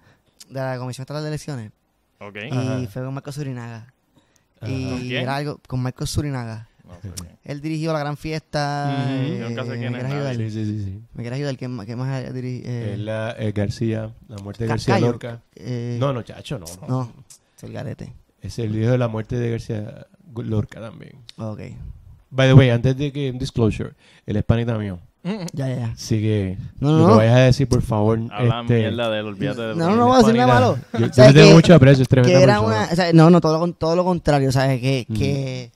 de la Comisión Estatal de Elecciones ok. y Ajá. fue con Marco Surinaga. Ajá. Y era algo con Marco Surinaga. Sé quién. Él dirigió la gran fiesta. Eh, sé ¿Me es quieres ayudar? Sí, sí, sí. ¿Me quieres ayudar? ¿Qué, más- qué más ha dirigido? Es la- eh, García, la muerte de García Cayo. Lorca. No, no, chacho, no. no. No, es el garete. Es el video de la muerte de García Lorca también. Ok. By the way, antes de que un disclosure, el es panita mío. Ya, ya, ya. Así que No, lo no, que no. vayas a decir, por favor. Habla este, mierda de él, olvídate de No, él no, no voy a decir nada malo. Yo, yo O sea, tengo que- mucho aprecio, es tremenda Que era persona. una. o sea, no, no, todo lo, todo lo contrario, ¿sabes? Que, Ujú. que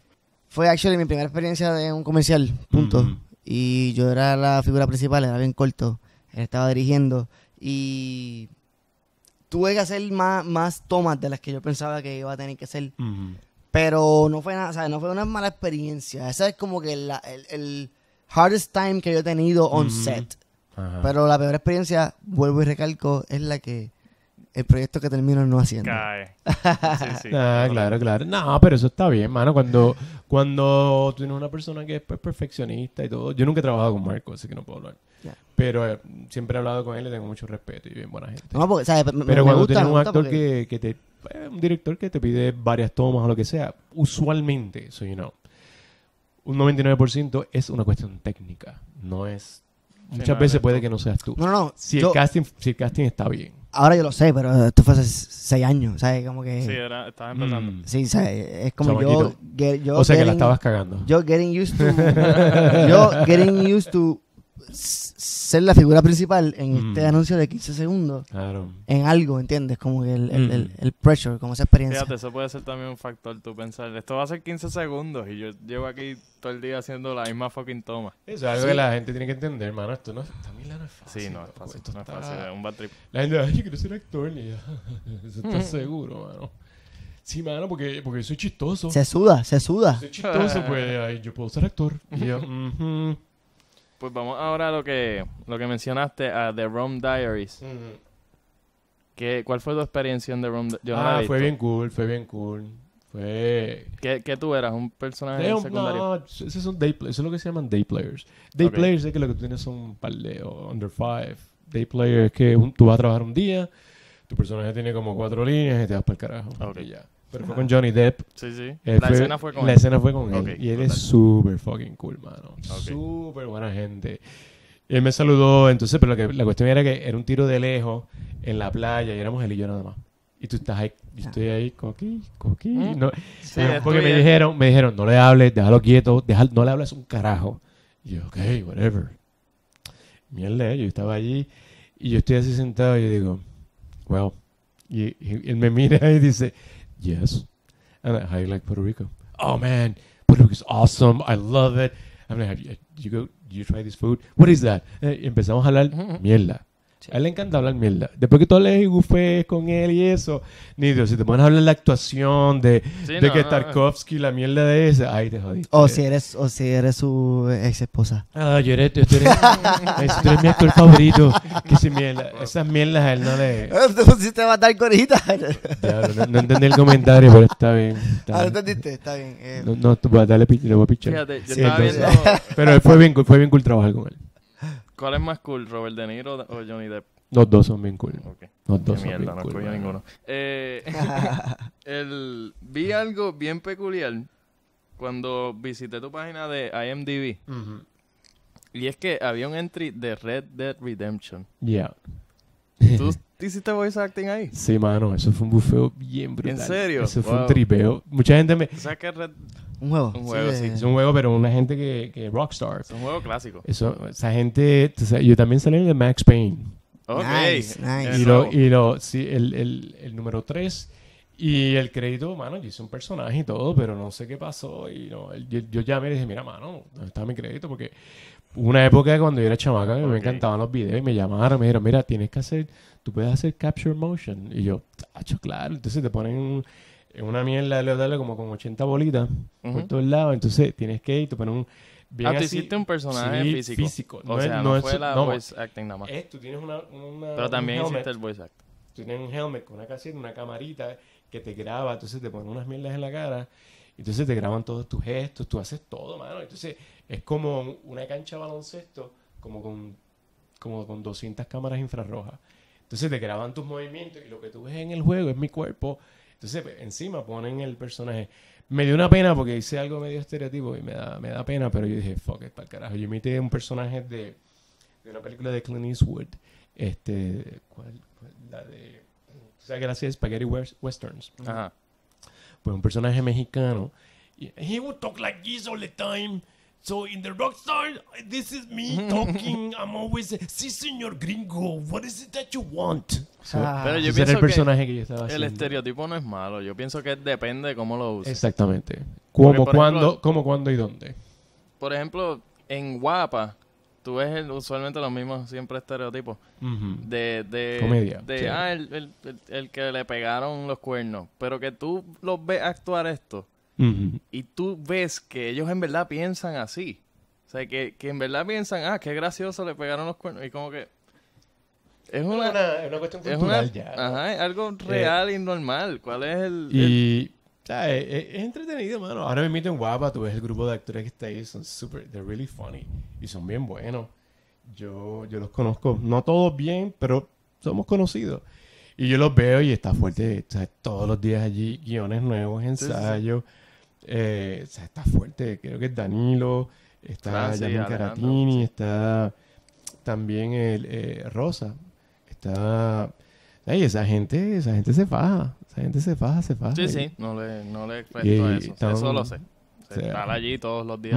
fue actually mi primera experiencia de un comercial, punto. Ujú. Y yo era la figura principal, era bien corto. Él estaba dirigiendo. Y tuve que hacer más, más tomas de las que yo pensaba que iba a tener que hacer. Ujú. Pero no fue nada, o sea, no fue una mala experiencia. Esa es como que la- el, el hardest time que yo he tenido on set. Ajá. Pero la peor experiencia, vuelvo y recalco, es la que el proyecto que termino no haciendo. Cae. Sí, sí. Ah, claro, claro. No, pero eso está bien, mano. Cuando, cuando tú tienes una persona que es pues, perfeccionista y todo. Yo nunca he trabajado con Marco, así que no puedo hablar. Pero eh, siempre he hablado con él y tengo mucho respeto y bien buena gente. No, porque, ¿sabes? Me- Pero me cuando gusta, tienes un actor porque- que, que te... eh, un director que te pide varias tomas o lo que sea, usualmente, so you know, un 99% es una cuestión técnica. No es... Muchas veces puede que no seas tú. No, no, no. Si, yo- el casting, si el casting está bien. Ahora yo lo sé, pero esto fue hace seis años, ¿sabes? Como que... Sí, era, estaba empezando. Mm. Sí, ¿sabes? Es como yo, get- yo... O sea que la estabas cagando. Yo getting used to... yo getting used to ser la figura principal en este Mm. anuncio de 15 segundos Claro. en algo, ¿entiendes? Como que el, el, Mm. el, el pressure, como esa experiencia. Fíjate, eso puede ser también un factor, tú pensar, esto va a ser 15 segundos y yo llevo aquí todo el día haciendo la misma fucking toma. Eso es algo que la gente tiene que entender, hermano. Esto no, también no es fácil. Sí, no es fácil, Esto no es está- fácil, es un bad trip. La gente, ay, yo quiero ser actor. Y ¿Eso estás seguro, mano? Sí, mano, porque, porque soy chistoso. Se suda, se suda. Soy chistoso, pues ay, yo puedo ser actor. Y yo, ujú, Pues vamos ahora a lo que, lo que mencionaste, a The Rome Diaries. ujú. ¿Qué, ¿Cuál fue tu experiencia en The Rome Diaries? No ah, fue bien cool, fue bien cool. Fue... ¿Qué, qué tú eras? ¿Un personaje secundario? no, esos son day players. Eso es lo que se llaman day players. Day players es que lo que tú tienes son un par de under five. Day player es que un- tú vas a trabajar un día, tu personaje tiene como cuatro líneas y te vas para el carajo. Ok. Y ya. Pero fue con Johnny Depp. Sí, sí. Él La escena fue con La él. escena fue con él. Ok, y él brutal. es súper fucking cool, mano. Súper buena gente. Y él me saludó, entonces, pero lo que- la cuestión era que era un tiro de lejos en la playa y éramos él y yo nada más. Y tú estás ahí, yo estoy ahí, coqui, coqui. Mm. No, Sí, Ah, porque me dijeron, me dijeron, no le hables, déjalo quieto, deja- no le hables un carajo. Y yo, ok, whatever. Mierda, yo estaba allí y yo estoy así sentado y yo digo, well. Y, y él me mira y dice, yes. And I, how you like Puerto Rico? Oh man, Puerto Rico is awesome. I love it. I'm gonna have you, you go, you try this food? What is that? Eh, empezamos a hablar mierda. A él le encanta hablar mierda. Después que tú hables y gufes con él y eso, ni Dios, si te pones a hablar de la actuación, de, Sí, de no, que no, Tarkovsky, la mierda de esa, ahí te jodiste. O si eres, o si eres su ex esposa. Ah, yo eres, tú eres, ay, tú eres mi actor favorito. Que si mierda, esas mierdas a él no le... Te pusiste a matar corita. Diablo, no, no entendí el comentario, pero está bien. está Ah, ¿no entendiste? Está bien. eh. No, no, tú vas a darle pi- le voy a pichar. Fíjate, yo Sí, estaba entonces- viendo Pero fue bien, cool- fue bien cool trabajar con él. Cuál es más cool, Robert De Niro o Johnny Depp. Los dos son bien cool. Ok. Los dos Qué son bien no cool. ninguno. Eh, el, vi algo bien peculiar cuando visité tu página de IMDb. Y es que había un entry de Red Dead Redemption. Yeah. ¿Tú hiciste voice acting ahí? Sí, mano, eso fue un bufeo bien brutal. ¿En serio? Eso fue Wow. un tripeo. Mucha gente me... ¿Tú sabes qué es Red? Un juego. Un juego, sí. de- Es un juego, pero una gente que, que Rockstar. Es un juego clásico. Eso, esa gente... Yo también salí en el Max Payne. Ok. Nice, nice. Y lo, y lo, sí, el, el, el número 3 y el crédito, mano, yo hice un personaje y todo, pero no sé qué pasó. Y no, yo, yo llamé y dije, mira, mano, ¿dónde está mi crédito? Porque una época cuando yo era chamaca que me encantaban los videos y me llamaron, me dijeron, mira, tienes que hacer, tú puedes hacer capture motion. Y yo, tacho, claro. Entonces te ponen un- en una mierda de darle como con 80 bolitas por Ujú. todos lados. Entonces tienes que ir, te ponen un... Bien Ah, tú así- hiciste un personaje Sí, físico. físico. O es- sea, no, es- fue la no, voice acting nada más. es, tú tienes una, una- Pero un también helmet. hiciste el voice acting. Tú tienes un helmet con una casita, una camarita que te graba, entonces te ponen unas mierdas en la cara, entonces te graban todos tus gestos, tú haces todo, mano. Entonces es como una cancha de baloncesto, como con, como con 200 cámaras infrarrojas. Entonces te graban tus movimientos y lo que tú ves en el juego es mi cuerpo. Entonces pues, encima ponen el personaje. Me dio una pena porque hice algo medio estereotipo y me da, me da pena, pero yo dije, fuck it, para el carajo. Yo imité un personaje de, de una película de Clint Eastwood. Este, ¿cuál? cuál? La de... ¿tú ¿Sabes que hacía Spaghetti wes- Westerns? Ajá. Pues un personaje mexicano. He would talk like this all the time. So in the Rockstar, this is me talking. I'm always, sí, señor gringo, what is it that you want? So, Ah, Pero yo pienso el que personaje que, yo estaba El haciendo. estereotipo no es malo. Yo pienso que depende de cómo lo uses. Exactamente. ¿Cómo, por cuándo, ejemplo- cómo, cuándo y dónde? Por ejemplo, en Guapa, tú ves el- usualmente los mismos siempre estereotipos. Ujú. De, de, Comedia, de sí. ah, el, el- el- el que le pegaron los cuernos. Pero que tú los ves actuar esto Y tú ves que ellos en verdad piensan así. O sea, que, que en verdad piensan, ah, qué gracioso le pegaron los cuernos. Y como que es una... una, es una cuestión Es cultural una, ya. ¿no? ajá, es algo real y normal. ¿Cuál es el...? el- Y, o sea, es, es- es entretenido, mano. Ahora me en Guapa, tú ves el grupo de actores que está ahí, son super, they're really funny. Y son bien buenos. Yo, yo los conozco, no todos bien, pero somos conocidos. Y yo los veo y está fuerte, o sea, todos los días allí, guiones nuevos, sí, sí. Eh, o sea, está fuerte, creo que es Danilo, está Ah, sí, Caratini, está también el, eh, Rosa, está... Ey, esa gente, esa gente se faja. Esa gente se faja, se faja. Sí, sí, no le, no le Y- a eso. están- Eso lo sé. o sea, Estar allí todos los días.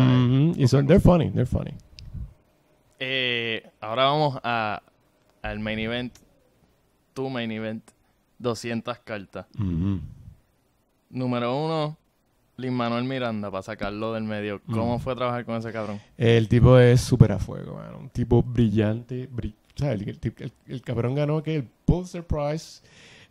Y son, they're funny, they're funny. Eh, ahora vamos a, al main event. Tu main event. 200 cartas. Número uno, Lin Manuel Miranda, para sacarlo del medio. ¿Cómo Mm. fue trabajar con ese cabrón? El tipo es súper a fuego, mano. Un tipo brillante. bri- ¿sabes? El, el- el- el cabrón ganó que el Pulitzer Prize.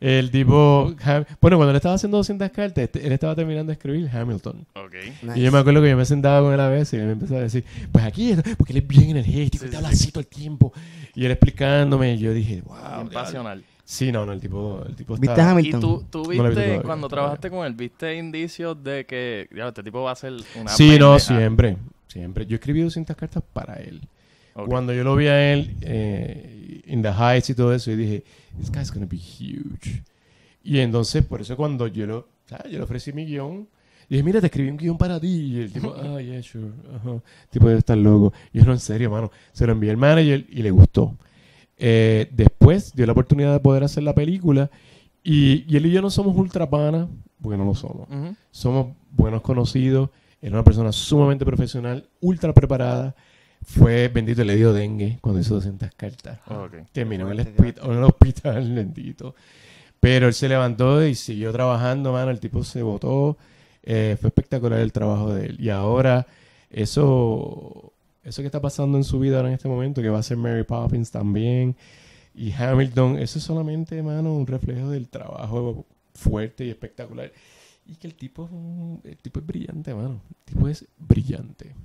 El tipo... Ham- bueno, cuando le estaba haciendo 200 cartas, este- él estaba terminando de escribir Hamilton. Ok. Nice. Y yo me acuerdo que yo me sentaba con él a veces y él me empezaba a decir, pues aquí, es, porque él es bien energético Sí, y te sí, habla sí. así todo el tiempo. Y él explicándome y yo dije, wow. Bien diablo". pasional. Sí, no, no, el tipo, el tipo ¿Viste está... Hamilton? Y tú, tú No visto viste, todavía, cuando todavía. trabajaste con él, ¿viste indicios de que ya, este tipo va a ser una Sí, no, siempre, siempre. Yo escribí 200 cartas para él. Cuando yo lo vi a él eh, in the heights y todo eso, yo dije, this guy's gonna be huge. Y entonces, por eso cuando yo lo, ¿sabes? yo le ofrecí mi guion, y dije, mira, te escribí un guion para ti. Y el tipo, ah, yeah, sure. El tipo debe estar loco. Y yo, no, en serio, mano. Se lo envié al manager y le gustó. Eh, después dio la oportunidad de poder hacer la película. Y, y él y yo no somos ultra panas, porque no lo somos. Somos buenos conocidos. Era una persona sumamente profesional, ultra preparada. Fue bendito, le dio dengue cuando hizo 200 cartas. Ok. Terminó en el, Fuerte, hospi- en el hospital, bendito. Pero él se levantó y siguió trabajando, mano. El tipo se votó. Eh, fue espectacular el trabajo de él. Y ahora, eso, eso que está pasando en su vida ahora en este momento, que va a ser Mary Poppins también, y Hamilton, eso es solamente, mano, un reflejo del trabajo fuerte y espectacular. Y que el tipo, es un- el tipo es brillante, mano. El tipo es brillante.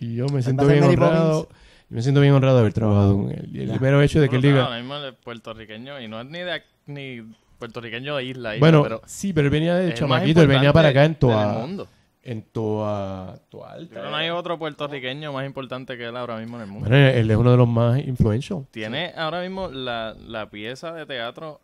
Y yo me siento bien Mary honrado. Yo me siento bien honrado de haber trabajado con él. Y el Ya. mero hecho de que él diga... ahora mismo es puertorriqueño y no es ni de ni puertorriqueño de isla, isla, Bueno, pero sí, pero él venía de el chamaquito, él venía para acá en importante del Toa, mundo. En Toa Yo Alta. que no hay otro puertorriqueño más importante que él ahora mismo en el mundo. Bueno, él es uno de los más influential. Tiene ahora mismo la, la pieza de teatro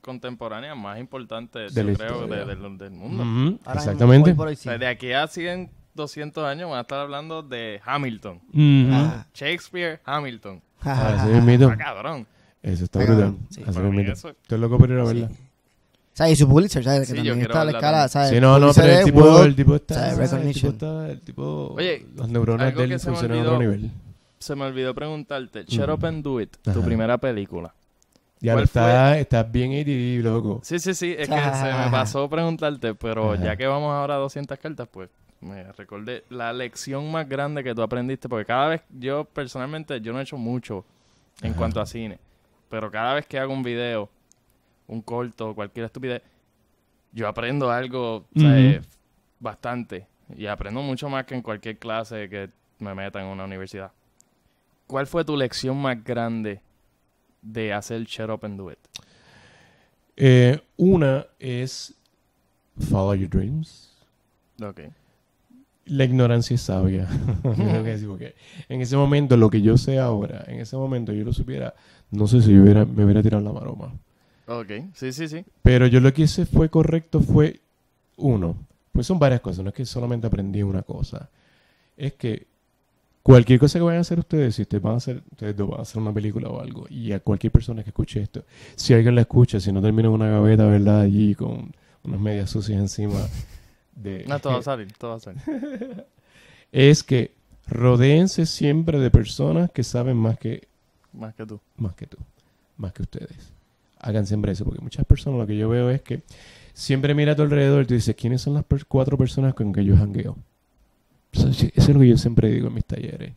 contemporánea más importante, De yo creo, historia. de- del- del mundo. Ahora mismo, exactamente. hoy por hoy O sí. sea, de aquí a 100, 200 años van a estar hablando de Hamilton. Ujú. Ah. Shakespeare, Hamilton. Así mismito. Ah, cabrón. Eso está brutal. sí. Eso- Estoy loco por ir a Sí. verla. O sea, y su Pulitzer, ¿sabes? Sí, que yo también está a la escala. ¿sabes? Sí, no, no, Pulitzer pero el tipo, World- el tipo está, sea, el tipo está, el tipo, Oye, las neuronas de él se me funcionan a otro olvidó. nivel. Se me olvidó preguntarte, Shut Up and Do It, tu Ajá. primera película. Ya ¿Cuál está, está bien ADD, loco. Sí, sí, sí, es que se me pasó preguntarte, pero Ajá. ya que vamos ahora a 200 cartas, pues me recordé la lección más grande que tú aprendiste, porque cada vez, yo personalmente, yo no he hecho mucho en Ajá. cuanto a cine, pero cada vez que hago un video, un corto, cualquier estupidez, yo aprendo algo. Ujú. bastante, y aprendo mucho más que en cualquier clase que me meta en una universidad. ¿Cuál fue tu lección más grande de hacer Shut Up and Do It? Eh, una es follow your dreams. Ok. La ignorancia es sabia. En ese momento, lo que yo sé ahora, en ese momento yo lo supiera, no sé si yo hubiera, me hubiera tirado la maroma. Ok, sí, sí, sí. Pero yo lo que hice fue correcto, fue uno. Pues son varias cosas, no es que solamente aprendí una cosa. Es que cualquier cosa que vayan a hacer ustedes, si ustedes van a hacer, ustedes van a hacer una película o algo, y a cualquier persona que escuche esto, si alguien la escucha, si no termina en una gaveta, ¿verdad? Allí con unas medias sucias encima de... No, todo va a salir, todo va a salir. es que rodéense siempre de personas que saben más que, Más que tú. más que tú, más que ustedes. Hagan siempre eso, porque muchas personas lo que yo veo es que siempre mira a tu alrededor y tú dices, ¿quiénes son las per- cuatro personas con que yo jangueo? Eso, eso es lo que yo siempre digo en mis talleres.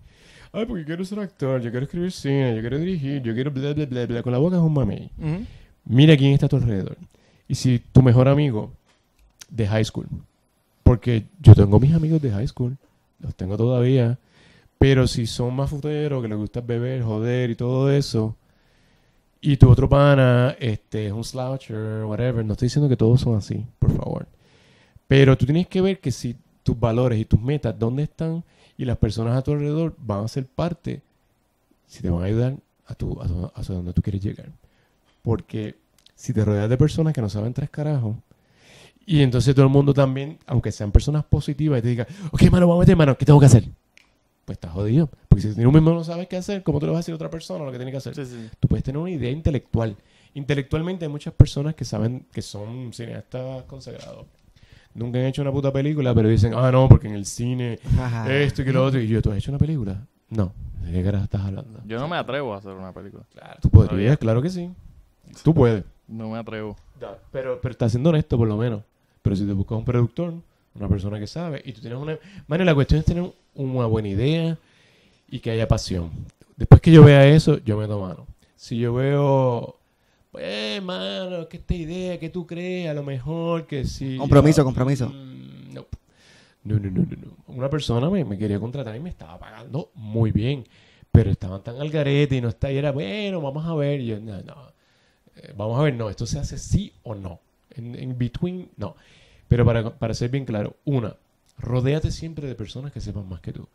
Ay, porque quiero ser actor, yo quiero escribir cine, yo quiero dirigir, yo quiero bla, bla, bla, bla. Con la boca es un mamey. Mira quién está a tu alrededor. Y si tu mejor amigo de high school, porque yo tengo mis amigos de high school, los tengo todavía, pero si son más futeros, que les gusta beber, joder y todo eso, y tu otro pana este, es un sloucher, whatever, no estoy diciendo que todos son así, por favor. Pero tú tienes que ver que si tus valores y tus metas, dónde están, y las personas a tu alrededor van a ser parte, si te van a ayudar a, tu, a, donde tú quieres llegar. Porque si te rodeas de personas que no saben tres carajos, y entonces todo el mundo también, aunque sean personas positivas, y te diga, ok, mano, vamos a meter mano, ¿qué tengo que hacer? Pues estás jodido. Porque si tú mismo no sabes qué hacer, ¿cómo te lo vas a decir a otra persona lo que tiene que hacer? Sí, sí. Tú puedes tener una idea intelectual intelectualmente hay muchas personas que saben que son cineastas consagrados. Nunca han hecho una puta película, pero dicen, ah, no, porque en el cine Ajá. esto y que lo otro. Y yo, ¿tú has hecho una película? No. ¿De qué carajo estás hablando? Yo no me atrevo a hacer una película. Claro, tú podrías, Todavía. claro que sí. Tú puedes. No me atrevo. Pero, pero estás siendo honesto, por lo menos. Pero si te buscas un productor, una persona que sabe, y tú tienes una... Mano, la cuestión es tener una buena idea y que haya pasión. Después que yo vea eso, yo meto mano. Si yo veo... Pues, mano, que esta idea que tú crees, a lo mejor que sí... Compromiso, compromiso. Mm, no. No, no, no, no, no. Una persona me, me quería contratar y me estaba pagando muy bien. Pero estaban tan al garete y no está. Y era, bueno, vamos a ver. Y yo, no, no. Eh, vamos a ver, no. Esto se hace sí o no. En, en between, no. Pero para, para ser bien claro, una, rodéate siempre de personas que sepan más que tú.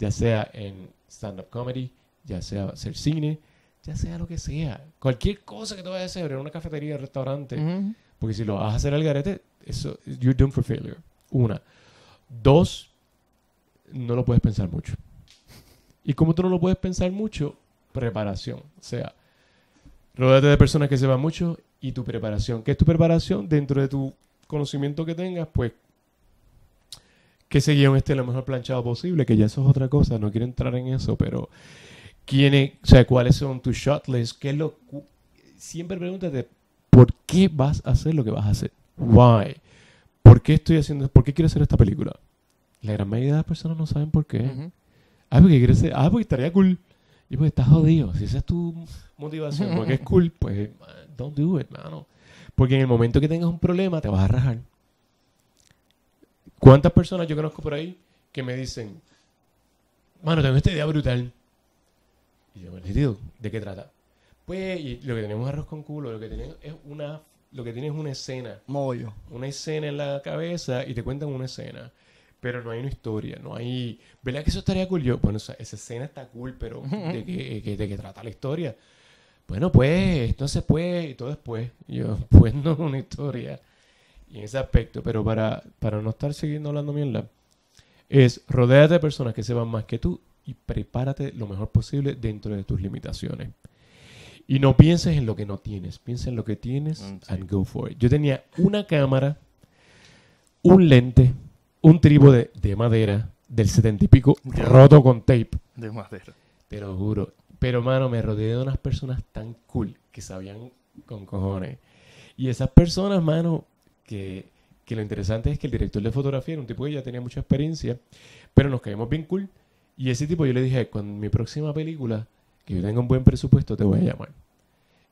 Ya sea en stand-up comedy, ya sea hacer cine, ya sea lo que sea. Cualquier cosa que te vayas a hacer en una cafetería, restaurante. Porque si lo vas a hacer al garete, eso, you're doomed for failure. Una. Dos, no lo puedes pensar mucho. Y como tú no lo puedes pensar mucho, preparación. O sea, rodéate de personas que sepan mucho y tu preparación. ¿Qué es tu preparación? Dentro de tu conocimiento que tengas, pues que ese guion esté lo mejor planchado posible, que ya eso es otra cosa, no quiero entrar en eso, pero quién es- o sea, cuáles son tus shot lists, qué es lo siempre pregúntate ¿por qué vas a hacer lo que vas a hacer? Why? ¿Por qué estoy haciendo, por qué quiero hacer esta película? La gran mayoría de las personas no saben por qué. Ah, porque quieres ser, ah, porque estaría cool. Y pues estás jodido. Si esa es tu motivación, porque es cool, pues man, don't do it, mano. Porque en el momento que tengas un problema, te vas a rajar. ¿Cuántas personas yo conozco por ahí que me dicen, mano, tengo esta idea brutal? Y yo, "Nítido, ¿de qué trata? Pues, y lo que tenemos es arroz con culo, lo que tenemos es una, lo que tienes es una escena Mollo. una escena en la cabeza y te cuentan una escena. Pero no hay una historia, no hay... ¿Verdad que eso estaría cool? Yo, bueno, esa, esa escena está cool, pero ¿de qué, de qué trata la historia? Bueno, pues, entonces pues, y todo después. Yo, pues no es una historia. Y en ese aspecto, pero para, para no estar siguiendo hablando mierda, es rodéate de personas que sepan más que tú y prepárate lo mejor posible dentro de tus limitaciones. Y no pienses en lo que no tienes, piensa en lo que tienes Mm, sí. and go for it. Yo tenía una cámara, un lente, un trípode de madera del setenta y pico roto con tape. De madera. Te lo juro. Pero, mano, me rodeé de unas personas tan cool que sabían con cojones. Y esas personas, mano, que, que lo interesante es que el director de fotografía era un tipo que ya tenía mucha experiencia, pero nos caímos bien cool. Y ese tipo yo le dije, con mi próxima película, que yo tenga un buen presupuesto, te voy a llamar.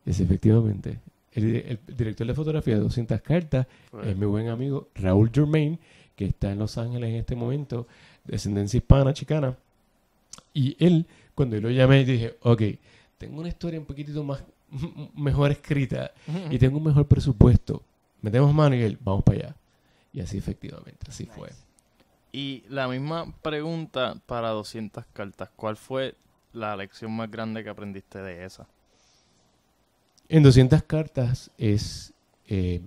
Y es efectivamente. El, el director de fotografía de 200 cartas es mi buen amigo Raúl Germain, que está en Los Ángeles en este momento, descendencia hispana, chicana. Y él, cuando yo lo llamé, dije, ok, tengo una historia un poquitito más mejor escrita y tengo un mejor presupuesto. Metemos mano y él, vamos para allá. Y así efectivamente, así fue. Y la misma pregunta para 200 cartas. ¿Cuál fue la lección más grande que aprendiste de esa? En 200 cartas es, eh,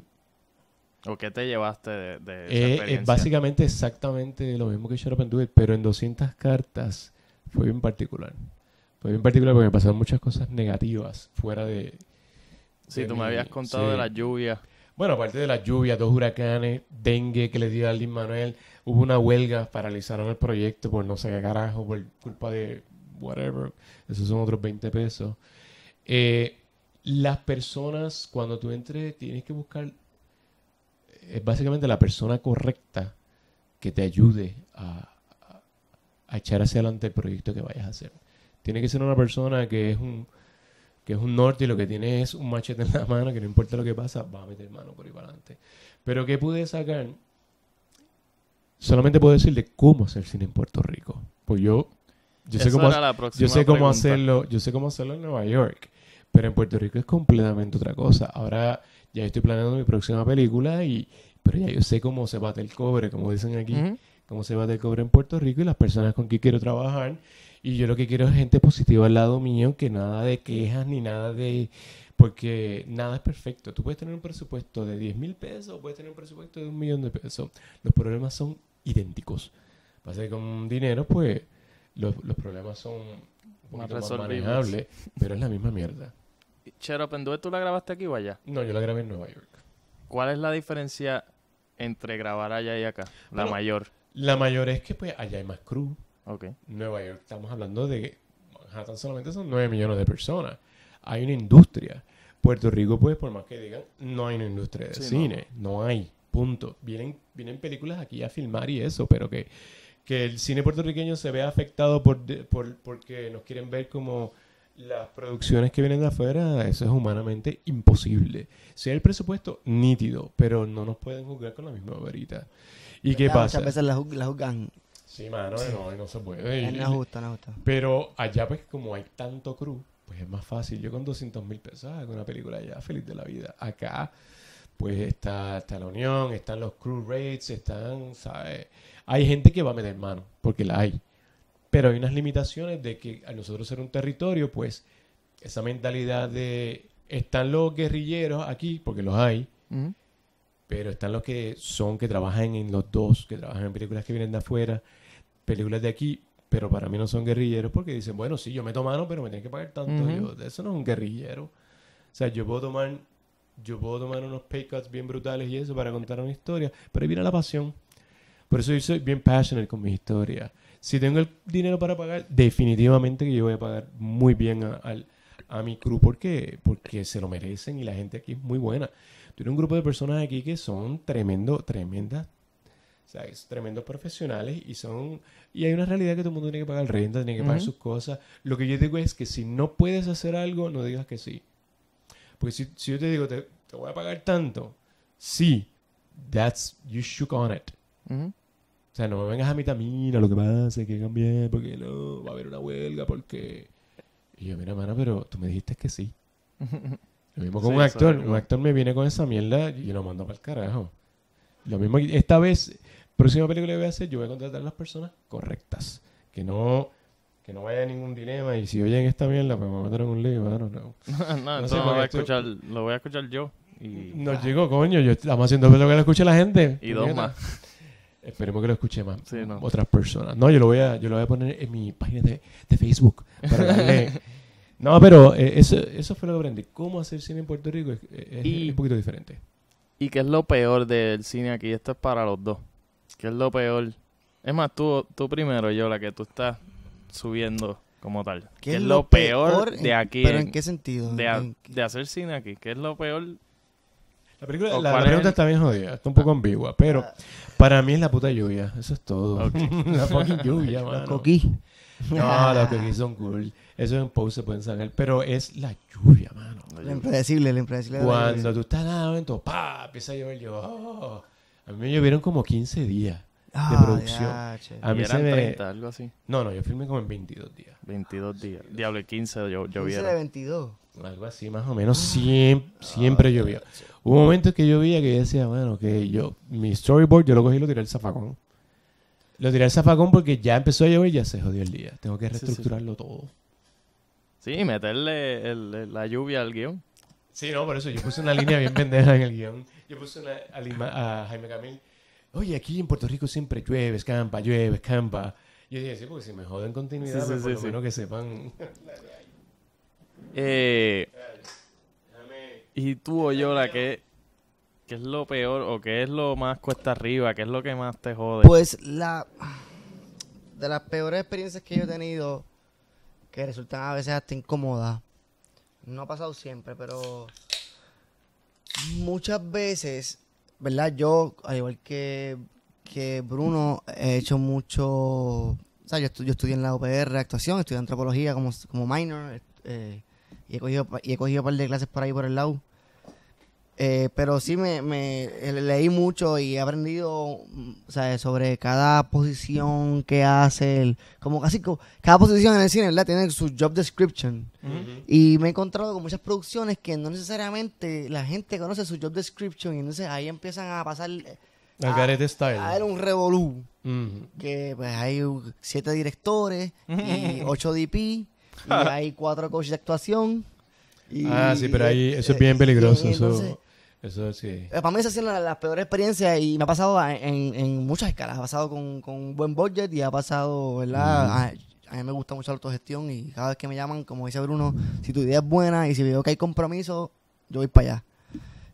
¿O qué te llevaste de, de esa eh, es experiencia? básicamente exactamente lo mismo que Shut Up and Do It, pero en 200 cartas fue bien particular. Fue bien particular porque me pasaron muchas cosas negativas fuera de... Sí, de tú me habías contado sí. de la lluvia. Bueno, aparte de la lluvia, dos huracanes, dengue que le dio a Lin Manuel, hubo una huelga, paralizaron el proyecto por no sé qué carajo, por culpa de whatever. Esos son otros 20 pesos. Eh, las personas, cuando tú entres, tienes que buscar, es básicamente la persona correcta que te ayude a, a- echar hacia adelante el proyecto que vayas a hacer. Tiene que ser una persona que es un que es un norte y lo que tiene es un machete en la mano, que no importa lo que pasa, va a meter mano por ahí para adelante. Pero ¿qué pude sacar? Solamente puedo decir de cómo hacer cine en Puerto Rico. Pues yo, yo sé cómo, era la próxima yo sé cómo pregunta. hacerlo, yo sé cómo hacerlo en Nueva York, pero en Puerto Rico es completamente otra cosa. Ahora ya estoy planeando mi próxima película y pero ya yo sé cómo se bate el cobre, como dicen aquí, Ujú. Cómo se bate el cobre en Puerto Rico y las personas con quien quiero trabajar. Y yo lo que quiero es gente positiva al lado mío, que nada de quejas ni nada de... Porque nada es perfecto. Tú puedes tener un presupuesto de 10 mil pesos o puedes tener un presupuesto de un millón de pesos. Los problemas son idénticos. Pasa que con dinero, pues, los, los problemas son un Más más manejables, pero es la misma mierda. Do It, ¿tú la grabaste aquí o allá? No, yo la grabé en Nueva York. ¿Cuál es la diferencia entre grabar allá y acá? La Bueno, mayor. La mayor es que pues allá hay más crew. Ok. Nueva York, estamos hablando de Manhattan solamente son 9 millones de personas. Hay una industria. Puerto Rico, pues, por más que digan, no hay una industria de Sí, cine. No. hay. Punto. Vienen, vienen películas aquí a filmar y eso, pero que, que el cine puertorriqueño se vea afectado por, por porque nos quieren ver como las producciones que vienen de afuera, eso es humanamente imposible. Si hay el presupuesto, nítido, pero no nos pueden juzgar con la misma varita. ¿Y qué pasa? Muchas veces la, juz- la juzgan. Sí, mano, no, no se puede. Y- No es justo, no es justo. pero allá, pues, como hay tanto crew, pues es más fácil. Yo con 200 mil pesos hago una película allá, feliz de la vida. Acá, pues está, está la unión, están los crew rates, están, ¿sabes? Hay gente que va a meter mano, porque la hay. Pero hay unas limitaciones de que al nosotros ser un territorio, pues, esa mentalidad de. Están los guerrilleros aquí, porque los hay, Ujú. pero están los que son, que trabajan en los dos, que trabajan en películas que vienen de afuera, películas de aquí, pero para mí no son guerrilleros porque dicen, bueno, sí, yo meto mano, pero me tienen que pagar tanto. Ujú. Yo, eso no es un guerrillero. O sea, yo puedo tomar, yo puedo tomar unos pay cuts bien brutales y eso para contar una historia, pero ahí viene la pasión. Por eso yo soy bien passionate con mis historias. Si tengo el dinero para pagar, definitivamente que yo voy a pagar muy bien a, al- a mi crew porque, porque se lo merecen y la gente aquí es muy buena. Tiene un grupo de personas aquí que son tremendo, tremendas, o sea, es tremendos profesionales y son y hay una realidad que todo el mundo tiene que pagar renta, tiene que pagar Ujú. sus cosas. Lo que yo digo es que si no puedes hacer algo, no digas que sí. Porque si, si yo te digo, te, te voy a pagar tanto, sí, that's, you shook on it. Ujú. O sea, no me vengas a mira lo que pasa, que cambié, porque no, va a haber una huelga, porque... Y yo, mira, mano, pero tú me dijiste que sí. Lo mismo con Sí, un actor. Un actor me viene con esa mierda y lo mando para el carajo. Lo mismo, esta vez, próxima película que voy a hacer, yo voy a contratar a las personas correctas. Que no, que no vaya ningún dilema. Y si oyen esta mierda, pues me en un lío. I don't know. no, sé, entonces lo, voy a escuchar, lo voy a escuchar yo. Y, Nos llegó, coño. Yo estamos haciendo lo que lo escuche la gente. y dos más. Esperemos que lo escuche más. Sí, no. Otras personas. No, yo lo voy a, yo lo voy a poner en mi página de, de Facebook. Para darle... no, pero eh, eso, eso fue lo que aprendí. Cómo hacer cine en Puerto Rico es, es- Y- es un poquito diferente. ¿Y qué es lo peor del cine aquí? Esto es para los dos. ¿Qué es lo peor? Es más, tú, tú primero, yo, la que tú estás subiendo como tal. ¿Qué, es lo peor, en- de aquí? ¿Pero en- en qué sentido? de, ha- ¿En- de hacer cine aquí? ¿Qué es lo peor? La, película, ¿O la, la pregunta el- está bien jodida, está un poco ambigua, pero para mí es la puta lluvia, eso es todo. Ok. la fucking lluvia, mano. Coquí. No, los coquí son cool. Eso en post se pueden sacar, pero es la lluvia, mano. Lo impredecible, lo impredecible. de la Cuando tú estás en el momento, pa, empieza a llover, yo, oh. a mí me llovieron como 15 días de Ah, producción. ya. A Y mí se eran me... 30, algo así. No, no, yo filmé como en 22 días. 22 días. Diablo, y 15 llo- 15 de llovieron. 22. Algo así, más o menos. Siempre, siempre llovió. Hubo momentos que llovía que yo decía, bueno, que yo, mi storyboard, yo lo cogí y lo tiré al zafacón. Lo tiré al zafacón porque ya empezó a llover y ya se jodió el día. Tengo que Sí, sí. reestructurarlo todo. Sí, meterle el- el- la lluvia al guion. Sí, no, por eso yo puse una línea bien pendeja en el guion. Yo puse una, a, Lima- a Jaime Camil. Oye, aquí en Puerto Rico siempre llueve, escampa, llueve, escampa. Yo dije, sí, porque si me joden continuidad, Sí, sí, pues por sí, lo sí. menos que sepan. Eh, y tú o yo, la que... ¿Qué es lo peor o qué es lo más cuesta arriba? ¿Qué es lo que más te jode? Pues la de las peores experiencias que yo he tenido, que resultan a veces hasta incómodas, no ha pasado siempre, pero muchas veces, ¿verdad? Yo, al igual que, que Bruno, he hecho mucho, o sea, yo, estu- yo estudié en la UPR actuación, estudié antropología como, como minor, eh, y, he cogido, y he cogido un par de clases por ahí por el lado. Eh, pero sí me, me eh, leí mucho y he aprendido mm, sea, sobre cada posición que hace, el- como casi cada posición en el cine, ¿verdad? Tiene su job description. Y me he encontrado con muchas producciones que no necesariamente la gente conoce su job description y entonces ahí empiezan a pasar eh, Al garete style. a ver un revolú. Ujú. Que pues hay uh, siete directores y ocho DP y hay cuatro coaches de actuación. y- Ah, sí, pero ahí eso es eh, bien peligroso. y Eso, entonces, eso sí. eh, Para mí esas son las, las peores experiencias y me ha pasado en, en muchas escalas. Ha pasado con, con un buen budget y ha pasado, ¿verdad? Ah, a mí me gusta mucho la autogestión y cada vez que me llaman, como dice Bruno, si tu idea es buena y si veo que hay compromiso, yo voy para allá.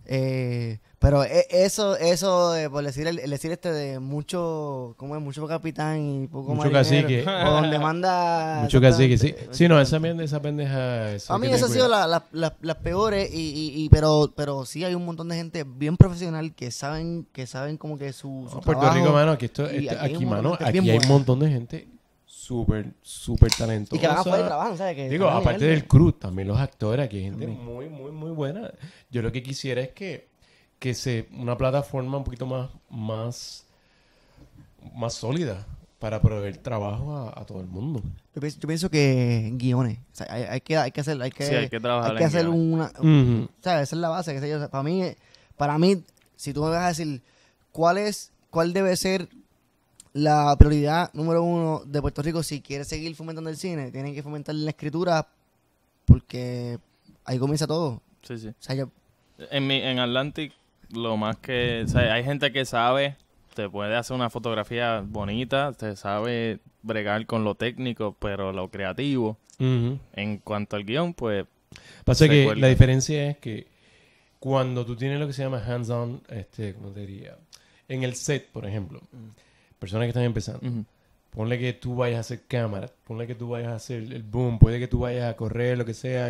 Eh, pero e- eso, eso eh, por decir el, el decir este de mucho, como es mucho capitán y poco Mucho cacique. o donde manda Mucho cacique, sí. Sí, no, esa, esa pendeja... eso A mí han tener sido la- la- la- las peores, y, y- y- pero, pero sí hay un montón de gente bien profesional que saben, que saben como que su, su No, Puerto trabajo, Rico, mano, aquí, esto, esto- aquí aquí, mano, de aquí hay un montón de gente súper, súper talentosa. y que van afuera y trabajan, ¿sabes? Que Digo, aparte nivel. del crew, también los actores, aquí hay gente También. muy, muy, muy buena. Yo lo que quisiera es que, que se, una plataforma un poquito más, más, más sólida para proveer trabajo a, a todo el mundo. Yo pienso, yo pienso que guiones, o sea, hay, hay que, hay que hacer, hay que, Sí, hay que trabajar hay que en hacer guiones. una, Ujú. ¿sabes? Esa es la base, qué sé yo. O sea, para mí, para mí, si tú me vas a decir cuál es, cuál debe ser la prioridad número uno de Puerto Rico si quieres seguir fomentando el cine, tienen que fomentar la escritura porque ahí comienza todo. Sí, sí. O sea, yo, En, mi, en Atlantic, lo más que... O sea, hay gente que sabe, te puede hacer una fotografía bonita, te sabe bregar con lo técnico, pero lo creativo. En cuanto al guion, pues... Pasa que cuelga. la diferencia es que cuando tú tienes lo que se llama hands-on, este, ¿cómo te diría? En el set, por ejemplo, personas que están empezando, ponle que tú vayas a hacer cámara, ponle que tú vayas a hacer el boom, puede que tú vayas a correr, lo que sea,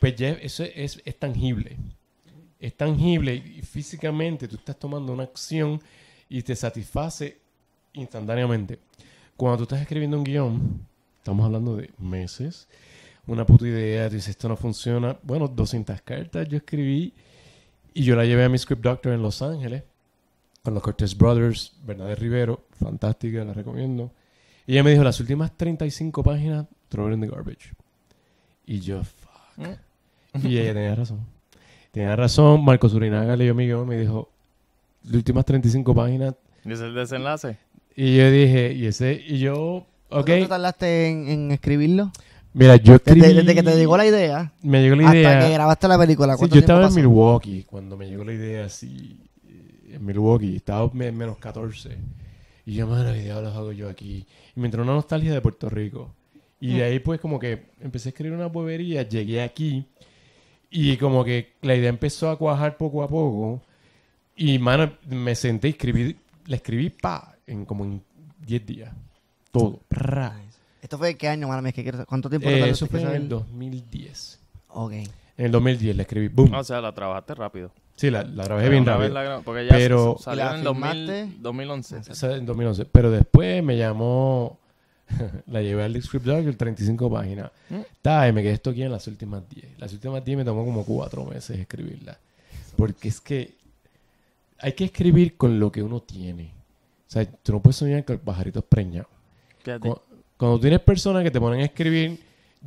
pues ya eso es, es tangible. Es tangible y físicamente tú estás tomando una acción y te satisface instantáneamente. Cuando tú estás escribiendo un guion, estamos hablando de meses, una puta idea, tú dices, esto no funciona. Bueno, 200 cartas yo escribí y yo la llevé a mi script doctor en Los Ángeles con los Cortez Brothers, Bernadette Rivero, fantástica, la recomiendo. Y ella me dijo, las últimas 35 páginas, throw it in the garbage. Y yo, fuck. Y ella tenía razón. Tenía razón, Marcos Urinaga leyó mi guion y me dijo, las últimas 35 páginas. ¿Y ese es el desenlace? Y yo dije, y ese, y yo, ok. ¿cuánto tardaste en, en escribirlo? Mira, yo escribí... Desde, desde que te llegó la idea Me llegó la hasta idea... que grabaste la película. Sí, ¿cuánto yo estaba en pasó? Milwaukee cuando me llegó la idea así. En Milwaukee, estaba me- menos 14. Y yo, mano, videos los hago yo aquí. Y me entró una nostalgia de Puerto Rico. Y de ahí, pues, como que empecé a escribir una bobería, llegué aquí. Y como que la idea empezó a cuajar poco a poco. Y, mano, me senté y escribí, la escribí, pa, en como en 10 días. Todo. Pra. ¿Esto fue qué año, mano? Es que quiero- ¿Cuánto tiempo Eh, eso fue en el 2010. Ok. En el 2010 la escribí. Boom. O sea, la trabajaste rápido. Sí, la, la trabajé Pero bien rápido. la porque ya Pero- salió ¿Y la en el 2000 filmaste? 2011. Esa en 2011. Pero después me llamó, la llevé al script doctor, 35 páginas. ¿Mm? Ta, y me quedé esto aquí en las últimas 10. Las últimas 10 me tomó como 4 meses escribirla. Porque es que hay que escribir con lo que uno tiene. O sea, tú no puedes soñar con pajaritos preñados. Fíjate. Cu- Cuando tienes personas que te ponen a escribir,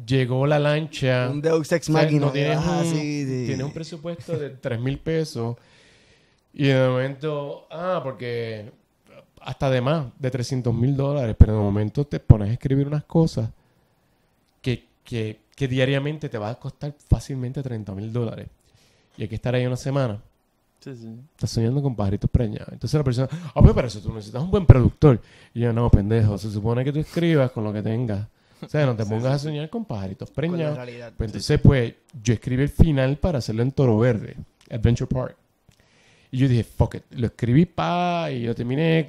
llegó la lancha. Un Deus Ex O sea, Machina. no ah, un, sí, sí. tienes un presupuesto de 3 mil pesos y de momento, ah, porque hasta de más, de 300 mil dólares, pero de momento te pones a escribir unas cosas que, que, que diariamente te va a costar fácilmente 30 mil dólares. Y hay que estar ahí una semana. Sí, sí. Estás soñando con pajaritos preñados. Entonces la persona, ah, pues para eso tú necesitas un buen productor. Y yo, no, pendejo, se supone que tú escribas con lo que tengas. O sea, no te pongas a soñar con pajaritos preñados. Pues entonces, pues, yo escribí el final para hacerlo en Toro Verde, Adventure Park. Y yo dije, fuck it. Lo escribí pa y lo terminé.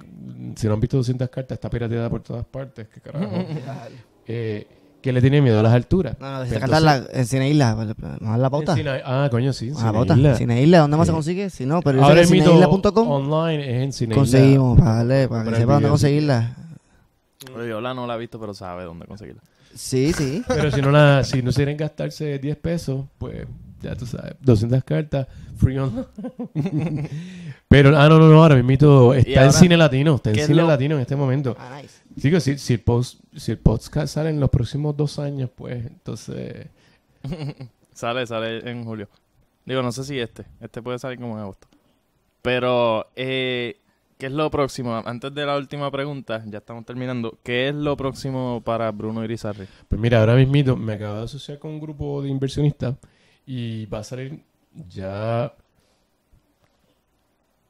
Si no han visto 200 cartas, está pirateada por todas partes. ¿Qué carajo? Eh, que le tiene miedo a las alturas. No, no, Pues la, en Cine Isla. ¿No la pauta? Cine- ah, coño, sí. Ah, Cine pauta. Isla. Cine Isla, ¿dónde más se Sí. consigue? Si no, pero yo Ahora sé que el mito cineisla.com online es en Cine Isla. conseguimos, para, darle- para que Comprar sepa dónde conseguirla. Pero Viola no la ha visto, pero sabe dónde conseguirla. Sí, sí. Pero si no, la, si no quieren gastarse 10 pesos, pues ya tú sabes, 200 cartas, free on. Pero, ah, no, no, no, ahora mismo está en cine latino, está en cine lo- latino en este momento. Ah, nice. Digo, si, si, el post, si el podcast sale en los próximos dos años, pues entonces... Sale, sale en julio. Digo, no sé si este. Este puede salir como en agosto. Pero, eh, ¿qué es lo próximo? Antes de la última pregunta, ya estamos terminando. ¿Qué es lo próximo para Bruno Irizarry? Pues mira, ahora mismo me acabo de asociar con un grupo de inversionistas y va a salir ya...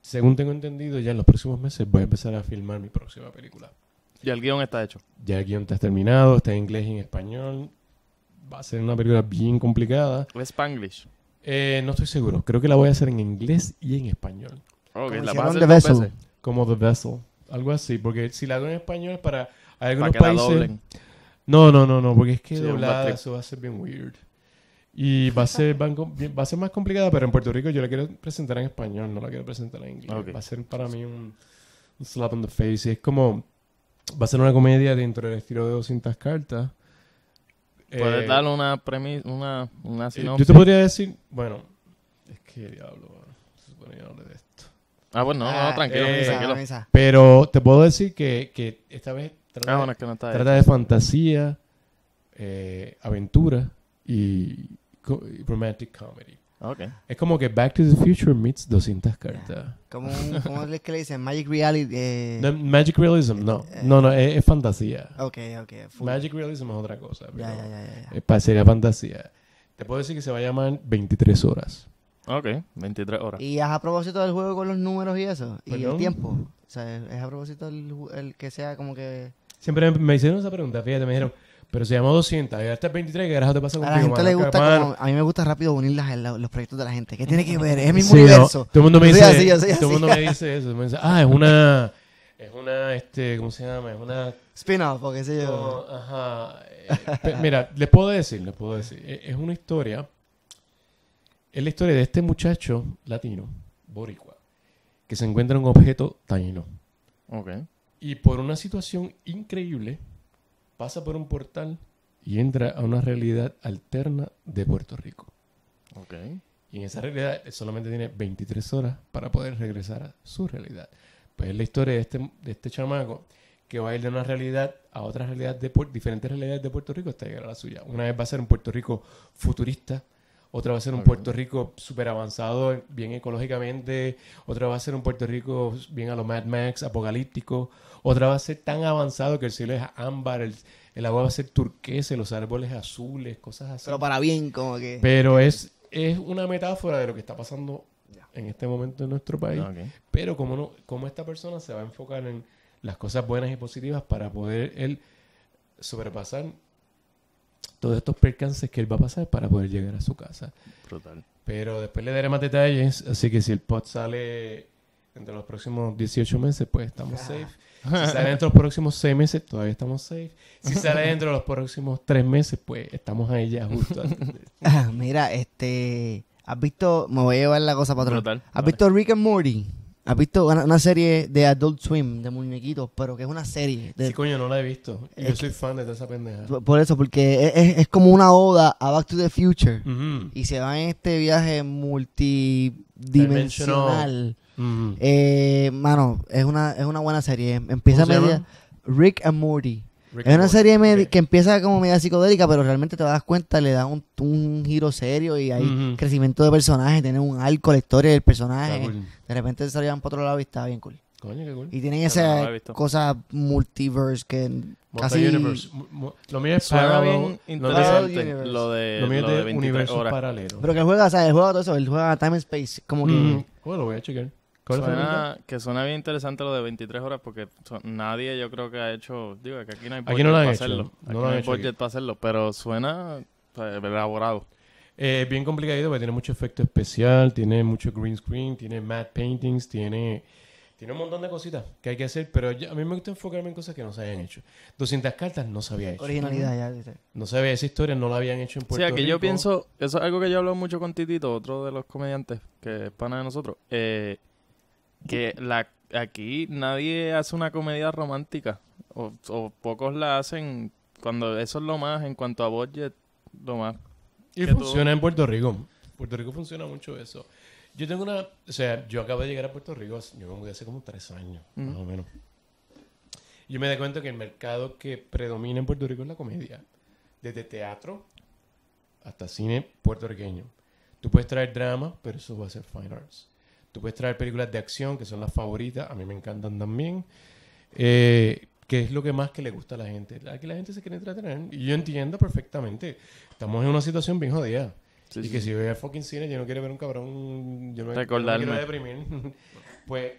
Según tengo entendido, ya en los próximos meses voy a empezar a filmar mi próxima película. Y el guion está hecho. Ya el guion está terminado, está en inglés y en español. Va a ser una película bien complicada. Es Spanglish. Eh, no estoy seguro. Creo que la voy a hacer en inglés y en español. Ok, Como la vas a hacer Como The Vessel. Algo así. Porque si la hago en español para hay Para algunos que la países... doblen. No, no, no, no. Porque es que Sí, doblada eso va a ser bien weird. Y va a ser va a más complicada, pero en Puerto Rico yo la quiero presentar en español, no la quiero presentar en inglés. Va a ser para mí un, un slap in the face. Y es como... Va a ser una comedia dentro del estilo de 200 cartas. Puedes Eh, darle una premisa, una, una Eh, sinopsis. Yo te podría decir, bueno, es que diablo, se supone que no de esto. Ah, pues no, no, Ah, tranquilo, eh, tranquilo. Pero te puedo decir que, que esta vez trata, Ah, bueno, es que no está trata de fantasía, eh, aventura y, co- romantic comedy. Ok. Es como que Back to the Future meets 200 cartas. Como, un, ¿Cómo es que le dicen? Magic Reality. Eh, No, Magic Realism, no. Eh, No, no, es, es fantasía. ok, ok. full. Magic Realism es otra cosa. Ya, pero ya, ya, ya, ya. sería fantasía. Te puedo decir que se va a llamar 23 horas. Ok, 23 horas. ¿Y es a propósito del juego con los números y eso? ¿Y Perdón. el tiempo? O sea, ¿es a propósito el, ju- el que sea como que... Siempre me hicieron esa pregunta, fíjate, me dijeron, pero se llamó 200, llegaste al 23, ¿qué carajo te pasa A contigo? la gente le gusta como... A mí me gusta rápido unir las- la- los proyectos de la gente. ¿Qué tiene que ver? Es el mismo sí, no, universo. todo el mundo me dice, así, yo soy todo el mundo me dice eso. me dice, ah, es una, es una, este, ¿cómo se llama? Es una, Spin-off, o qué sé yo. no, ajá. eh, mira, les puedo decir, les puedo decir, e- es una historia, es la historia de este muchacho latino, boricua, que se encuentra en un objeto taíno. Ok. Y por una situación increíble, pasa por un portal y entra a una realidad alterna de Puerto Rico. Ok. Y en esa realidad él solamente tiene 23 horas para poder regresar a su realidad. Pues es la historia de este, de este chamaco que va a ir de una realidad a otra realidad de diferentes realidades de Puerto Rico hasta llegar a la suya. Una vez va a ser un Puerto Rico futurista, otra va a ser un. Puerto Rico súper avanzado, bien ecológicamente, otra va a ser un Puerto Rico bien a lo Mad Max, apocalíptico, otra va a ser tan avanzado que el cielo es ámbar, el, el agua va a ser turquesa, los árboles azules, cosas así. Pero para bien, como que... Pero es, es una metáfora de lo que está pasando en este momento en nuestro país. Pero como, no, como esta persona se va a enfocar en las cosas buenas y positivas para poder él sobrepasar todos estos percances que él va a pasar para poder llegar a su casa. Brutal. Pero después le daré más detalles, así que si el pod sale entre los próximos 18 meses, pues estamos safe. Si sale dentro de los próximos 6 meses, todavía estamos safe. Si sale dentro de los próximos 3 meses, pues estamos ahí ya justo antes de- Ah, Mira, este... ¿Has visto... Me voy a llevar la cosa para atrás. ¿Has visto Rick and Morty? ¿Has visto una, una serie de Adult Swim, de muñequitos, pero que es una serie? de- Sí, coño, no la he visto. Yo soy fan de toda esa pendeja. Por- eso, porque es, es- como una oda a Back to the Future. Y se va en este viaje multidimensional. Eh, mano, es una, es una buena serie. Empieza ¿Cómo se media... Rick and Morty. Rick Es and una serie medi- Ok. que empieza como media psicodélica, pero realmente te das cuenta, le da un, un giro serio y hay crecimiento de personajes, tiene un arco, la historia del personaje. Cool. De repente se salían para otro lado y está bien cool. Coño, qué cool. Y tienen esa cosa multiverse que casi... Lo mío es bien lo lo de, Lo mío es lo de de 23 universos horas. paralelos. Pero que él juega, ¿sabes? Él juega todo eso, él juega Time and Space, como que... Mm. Bueno, lo voy a chequear. Suena, que suena bien interesante lo de 23 horas porque nadie yo creo que ha hecho, digo que aquí no hay budget Aquí no lo han para hecho, hacerlo. no Aquí lo no, han hay hecho budget aquí. para hacerlo, pero suena sea, elaborado. Eh, bien complicadito porque tiene mucho efecto especial, tiene mucho green screen, tiene matte paintings, tiene, tiene un montón de cositas que hay que hacer, pero yo- a mí me gusta enfocarme en cosas que no se hayan hecho. 200 cartas no se había hecho. Originalidad, ya dice. No se había esa historia, no la habían hecho en Sí, Puerto aquí yo Rico. pienso, eso es algo que yo hablo mucho con Titito, otro de los comediantes que es pana de nosotros, eh, que la, aquí nadie hace una comedia romántica, o, o pocos la hacen, cuando eso es lo más, en cuanto a budget, lo más. Y funciona en Puerto Rico. Puerto Rico funciona mucho eso. Yo tengo una... O sea, yo acabo de llegar a Puerto Rico, yo me mudé hace como tres años, más Ujú. o menos. Yo me di cuenta que el mercado que predomina en Puerto Rico es la comedia. Desde teatro hasta cine puertorriqueño. Tú puedes traer drama, pero eso va a ser fine arts. Tú puedes traer películas de acción, que son las favoritas, a mí me encantan también. Eh, que es lo que más que le gusta a la gente. Aquí la gente se quiere entretener. Y yo entiendo perfectamente. Estamos en una situación bien jodida. Sí, y sí, que si voy al fucking cine, yo no quiero ver un cabrón. Yo no, yo no me Recordarme. quiero deprimir. pues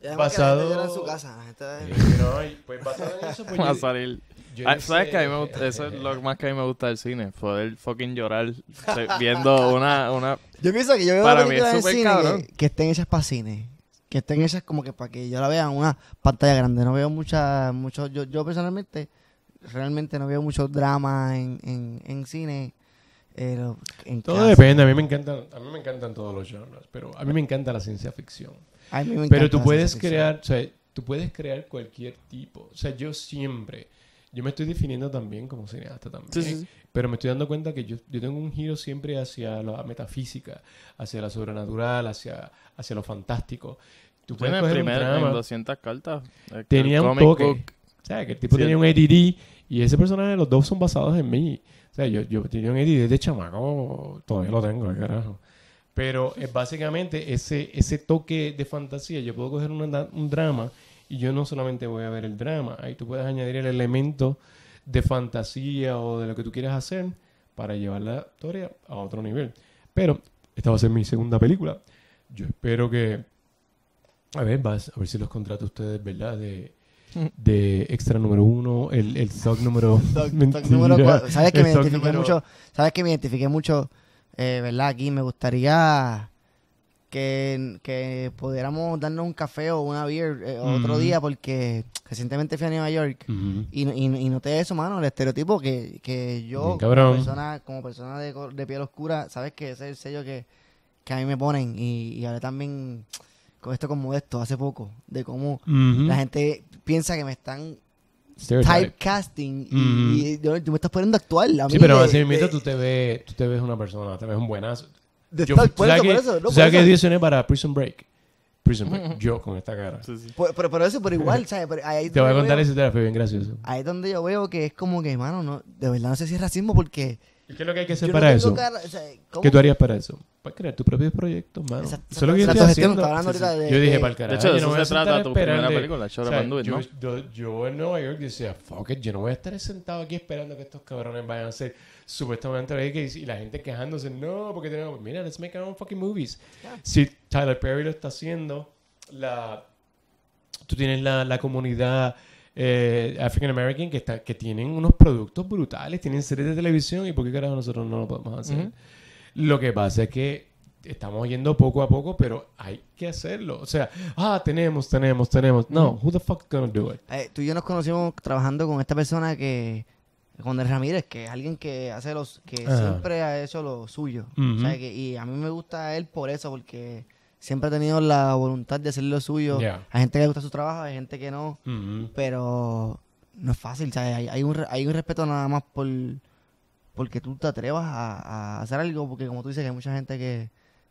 además que la basado... gente en su casa. la gente- no, y, pues basado en eso, pues Va a salir. Yo Ah, ¿Sabes sé- qué? A mí me gusta, eso es lo más que a mí me gusta del cine. Poder fucking llorar se- viendo una, una... Yo pienso que yo veo Para mí es en súper cine cabrón. que, que estén hechas para cine. Que estén hechas como que para que yo la vea en una pantalla grande. No veo mucha, mucho, yo, yo personalmente, realmente no veo mucho drama en, en, en cine. eh, en Todo casa. depende, a mí me encantan, a mí me encantan todos los genres, pero a mí me encanta la ciencia ficción. A mí me Pero tú la puedes crear, o sea, tú puedes crear cualquier tipo. O sea, yo siempre, yo me estoy definiendo también como cineasta también. Sí, sí, sí. Pero me estoy dando cuenta que yo, yo tengo un giro siempre hacia la metafísica, hacia la sobrenatural, hacia, hacia lo fantástico. Tú puedes en el coger un primer, en drama. 200 cartas. Tenía un toque. book. O sea, que el tipo Sí, tenía el- un ADD y ese personaje, los dos son basados en mí. O sea, yo, yo tenía un ADD de chamaco, todavía lo tengo, carajo. Pero es básicamente ese, ese toque de fantasía. Yo puedo coger una un drama y yo no solamente voy a ver el drama. Ahí tú puedes añadir el elemento de fantasía o de lo que tú quieras hacer para llevar la historia a otro nivel. Pero esta va a ser mi segunda película. Yo espero que... A ver, vas, a ver si los contrato ustedes, ¿verdad? De, de extra número uno, el, el SOC número... Mentira. número cuatro. ¿Sabes que me identifiqué número- mucho? ¿Sabes que me identifiqué mucho? Eh, ¿Verdad? Aquí me gustaría que, que pudiéramos darnos un café o una beer eh, otro día porque recientemente fui a Nueva York. Y, y, y noté eso, mano, el estereotipo que, que yo Bien, como persona, como persona de, piel oscura, sabes que ese es el sello que, que a mí me ponen. Y, y hablé también con esto con Modesto hace poco, de cómo la gente piensa que me están typecasting y, y tú me estás poniendo a actuar. a Sí, mí pero de- así mismo tú te ves, tú te ves una persona, te ves un buenazo. De Yo- estar- por sabes eso, que- no, audicioné para Prison Break. Prison Break. Yo con esta cara. Sí, sí. Por- pero, pero eso, pero igual, ¿sabes? Pero ahí Te voy a contar ese tema, fue bien gracioso. Ahí es donde yo veo que es como que, mano, no, de verdad no sé si es racismo porque ¿Y qué es lo que hay que hacer yo no para eso? cara- o sea. ¿Qué tú harías para eso? Para crear tus propios proyectos, mano. Exacto, Eso es lo que yo estoy haciendo. de- yo dije, para el carajo, De hecho, de yo no eso voy a se trata tu primera película, Shut o sea, yo, ¿no? yo, yo en Nueva York decía, fuck it, yo no voy a estar sentado aquí esperando que estos cabrones vayan a ser supuestamente X y la gente quejándose, no, porque tenemos, mira, let's make our own fucking movies. Si Tyler Perry lo está haciendo, la, tú tienes la, la comunidad eh, African American que, está, que tienen unos productos brutales, tienen series de televisión y por qué carajo nosotros no lo podemos hacer. Ujú. Lo que pasa es que estamos yendo poco a poco, pero hay que hacerlo. O sea, ah, tenemos, tenemos, tenemos. No, who the fuck gonna do it? Eh, tú y yo nos conocimos trabajando con esta persona que, con el Ramírez, que es alguien que hace los, que Ajá. siempre ha hecho lo suyo. Ujú. O sea, que, y a mí me gusta él por eso, porque siempre ha tenido la voluntad de hacer lo suyo. Hay gente que le gusta su trabajo, hay gente que no, pero no es fácil, ¿sabes? Hay, hay un, hay un respeto nada más por porque tú te atrevas a, a hacer algo, porque como tú dices que hay mucha gente que,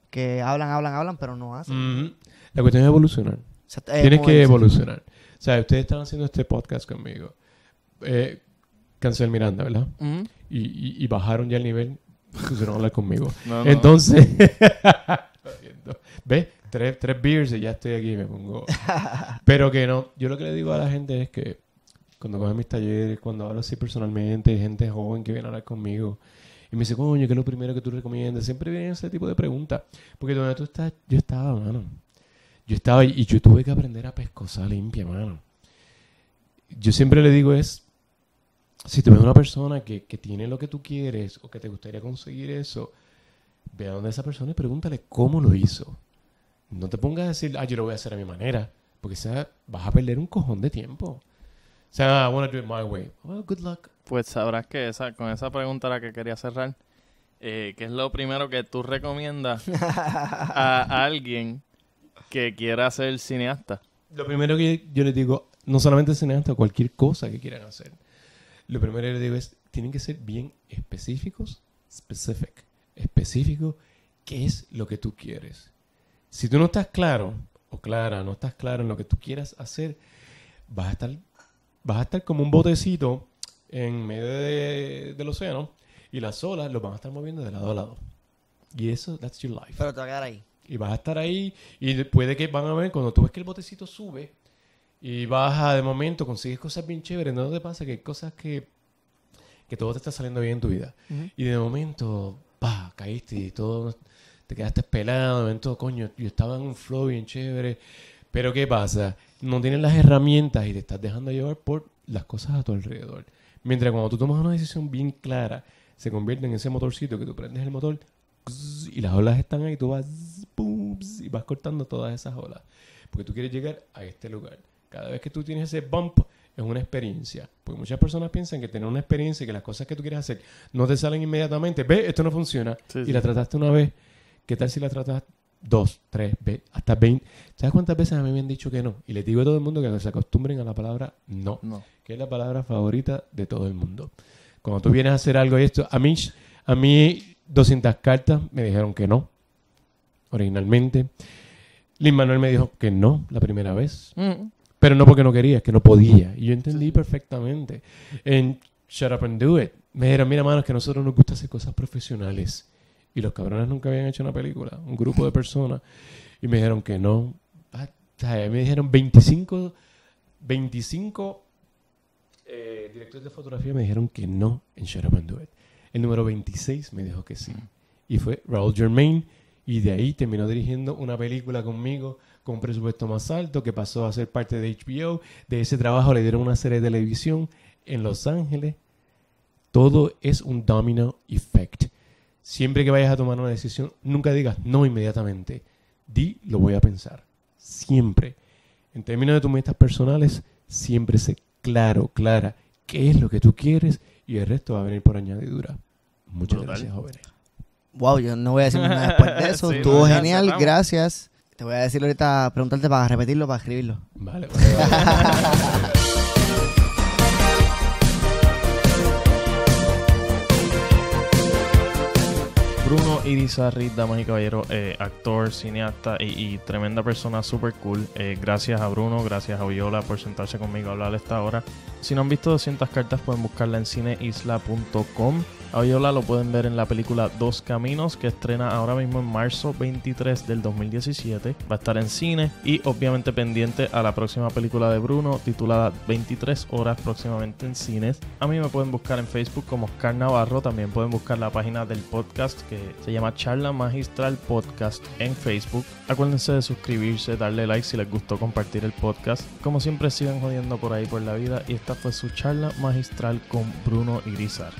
que hablan, hablan, hablan, pero no hacen. La cuestión es evolucionar. O sea, eh, Tienes que evolucionar. O sea, ustedes están haciendo este podcast conmigo. Eh, Cancel Miranda, ¿verdad? Y, y- y bajaron ya el nivel. Pusieron a hablar conmigo. No, no. Entonces, ¿ves? Tres, tres beers y ya estoy aquí y me pongo. Pero que no, yo lo que le digo a la gente es que cuando cogen mis talleres, cuando hablo así personalmente, hay gente joven que viene a hablar conmigo y me dice, coño, ¿qué es lo primero que tú recomiendas? Siempre vienen ese tipo de preguntas. Porque donde tú estás, yo estaba, mano. Yo estaba y yo tuve que aprender a pescosar limpia, mano. Yo siempre le digo es, si tú ves una persona que, que tiene lo que tú quieres o que te gustaría conseguir eso, ve a donde esa persona y pregúntale cómo lo hizo. No te pongas a decir, ah, yo lo voy a hacer a mi manera, porque sea, vas a perder un cojón de tiempo. O sea, I want to do it my way. Well, good luck. Pues sabrás que esa, con esa pregunta la que quería cerrar, eh, ¿qué es lo primero que tú recomiendas a, a alguien que quiera ser cineasta? Lo primero que yo les digo, no solamente cineasta, cualquier cosa que quieran hacer. Lo primero que les digo es, tienen que ser bien específicos, specific, específico, qué es lo que tú quieres. Si tú no estás claro o clara, no estás claro en lo que tú quieras hacer, vas a estar, vas a estar como un botecito en medio de- del océano y las olas los van a estar moviendo de lado a lado. Y eso, that's your life. Pero te va a quedar ahí. Y vas a estar ahí y de- puede que van a ver cuando tú ves que el botecito sube y baja de momento, consigues cosas bien chéveres. No te pasa que hay cosas que, que todo te está saliendo bien en tu vida. Y de momento, pa, caíste y todo, te quedaste pelado. De momento, coño, yo estaba en un flow bien chévere. Pero ¿qué pasa? No tienes las herramientas y te estás dejando llevar por las cosas a tu alrededor. Mientras cuando tú tomas una decisión bien clara, se convierte en ese motorcito que tú prendes el motor y las olas están ahí, tú vas y vas cortando todas esas olas. Porque tú quieres llegar a este lugar. Cada vez que tú tienes ese bump, es una experiencia. Porque muchas personas piensan que tener una experiencia y que las cosas que tú quieres hacer no te salen inmediatamente. Ve, esto no funciona. Sí, y sí. la trataste una vez. ¿Qué tal si la tratas dos, tres, ve, hasta veinte? ¿Sabes cuántas veces a mí me han dicho que no? Y les digo a todo el mundo que se acostumbren a la palabra no No. que es la palabra favorita de todo el mundo. Cuando tú vienes a hacer algo y esto, a mí, a mí 200 cartas me dijeron que no, originalmente. Lin Manuel me dijo que no la primera vez, Mm. Pero no porque no quería, es que no podía. Y yo entendí perfectamente. En Shut Up and Do It, me dijeron, mira, mano, es que a nosotros nos gusta hacer cosas profesionales. Y los cabrones nunca habían hecho una película, un grupo de personas. Y me dijeron que no. Me dijeron 25, 25 eh, directores de fotografía me dijeron que no en Shut Up and Do It. El número 26 me dijo que sí. Y fue Raúl Germain. Y de ahí terminó dirigiendo una película conmigo con un presupuesto más alto que pasó a ser parte de HBO. De ese trabajo le dieron una serie de televisión en Los Ángeles. Todo es un domino effect. Siempre que vayas a tomar una decisión, nunca digas no inmediatamente. Di, lo voy a pensar. Siempre. En términos de tus metas personales, siempre sé claro, clara, qué es lo que tú quieres y el resto va a venir por añadidura. Muchas gracias, jóvenes. Wow, yo no voy a decir más nada después de eso. Sí, Estuvo no, genial, gracias. Te voy a decir ahorita, preguntarte para repetirlo, para escribirlo. Vale, vale, vale. Bruno Irizarry, damas y caballeros, eh, actor, cineasta y, tremenda persona, super cool. Eh, gracias a Bruno, gracias a Viola por sentarse conmigo a hablar a esta hora. Si no han visto 200 cartas, pueden buscarla en cineisla.com. A Viola lo pueden ver en la película Dos Caminos, que estrena ahora mismo en marzo 23 del 2017. Va a estar en cine y obviamente pendiente a la próxima película de Bruno, titulada 23 horas próximamente en cines. A mí me pueden buscar en Facebook como Oscar Navarro. También pueden buscar la página del podcast que se llama Charla Magistral Podcast en Facebook. Acuérdense de suscribirse, darle like si les gustó compartir el podcast. Como siempre, sigan jodiendo por ahí por la vida. Y esta fue su charla magistral con Bruno Irizarry.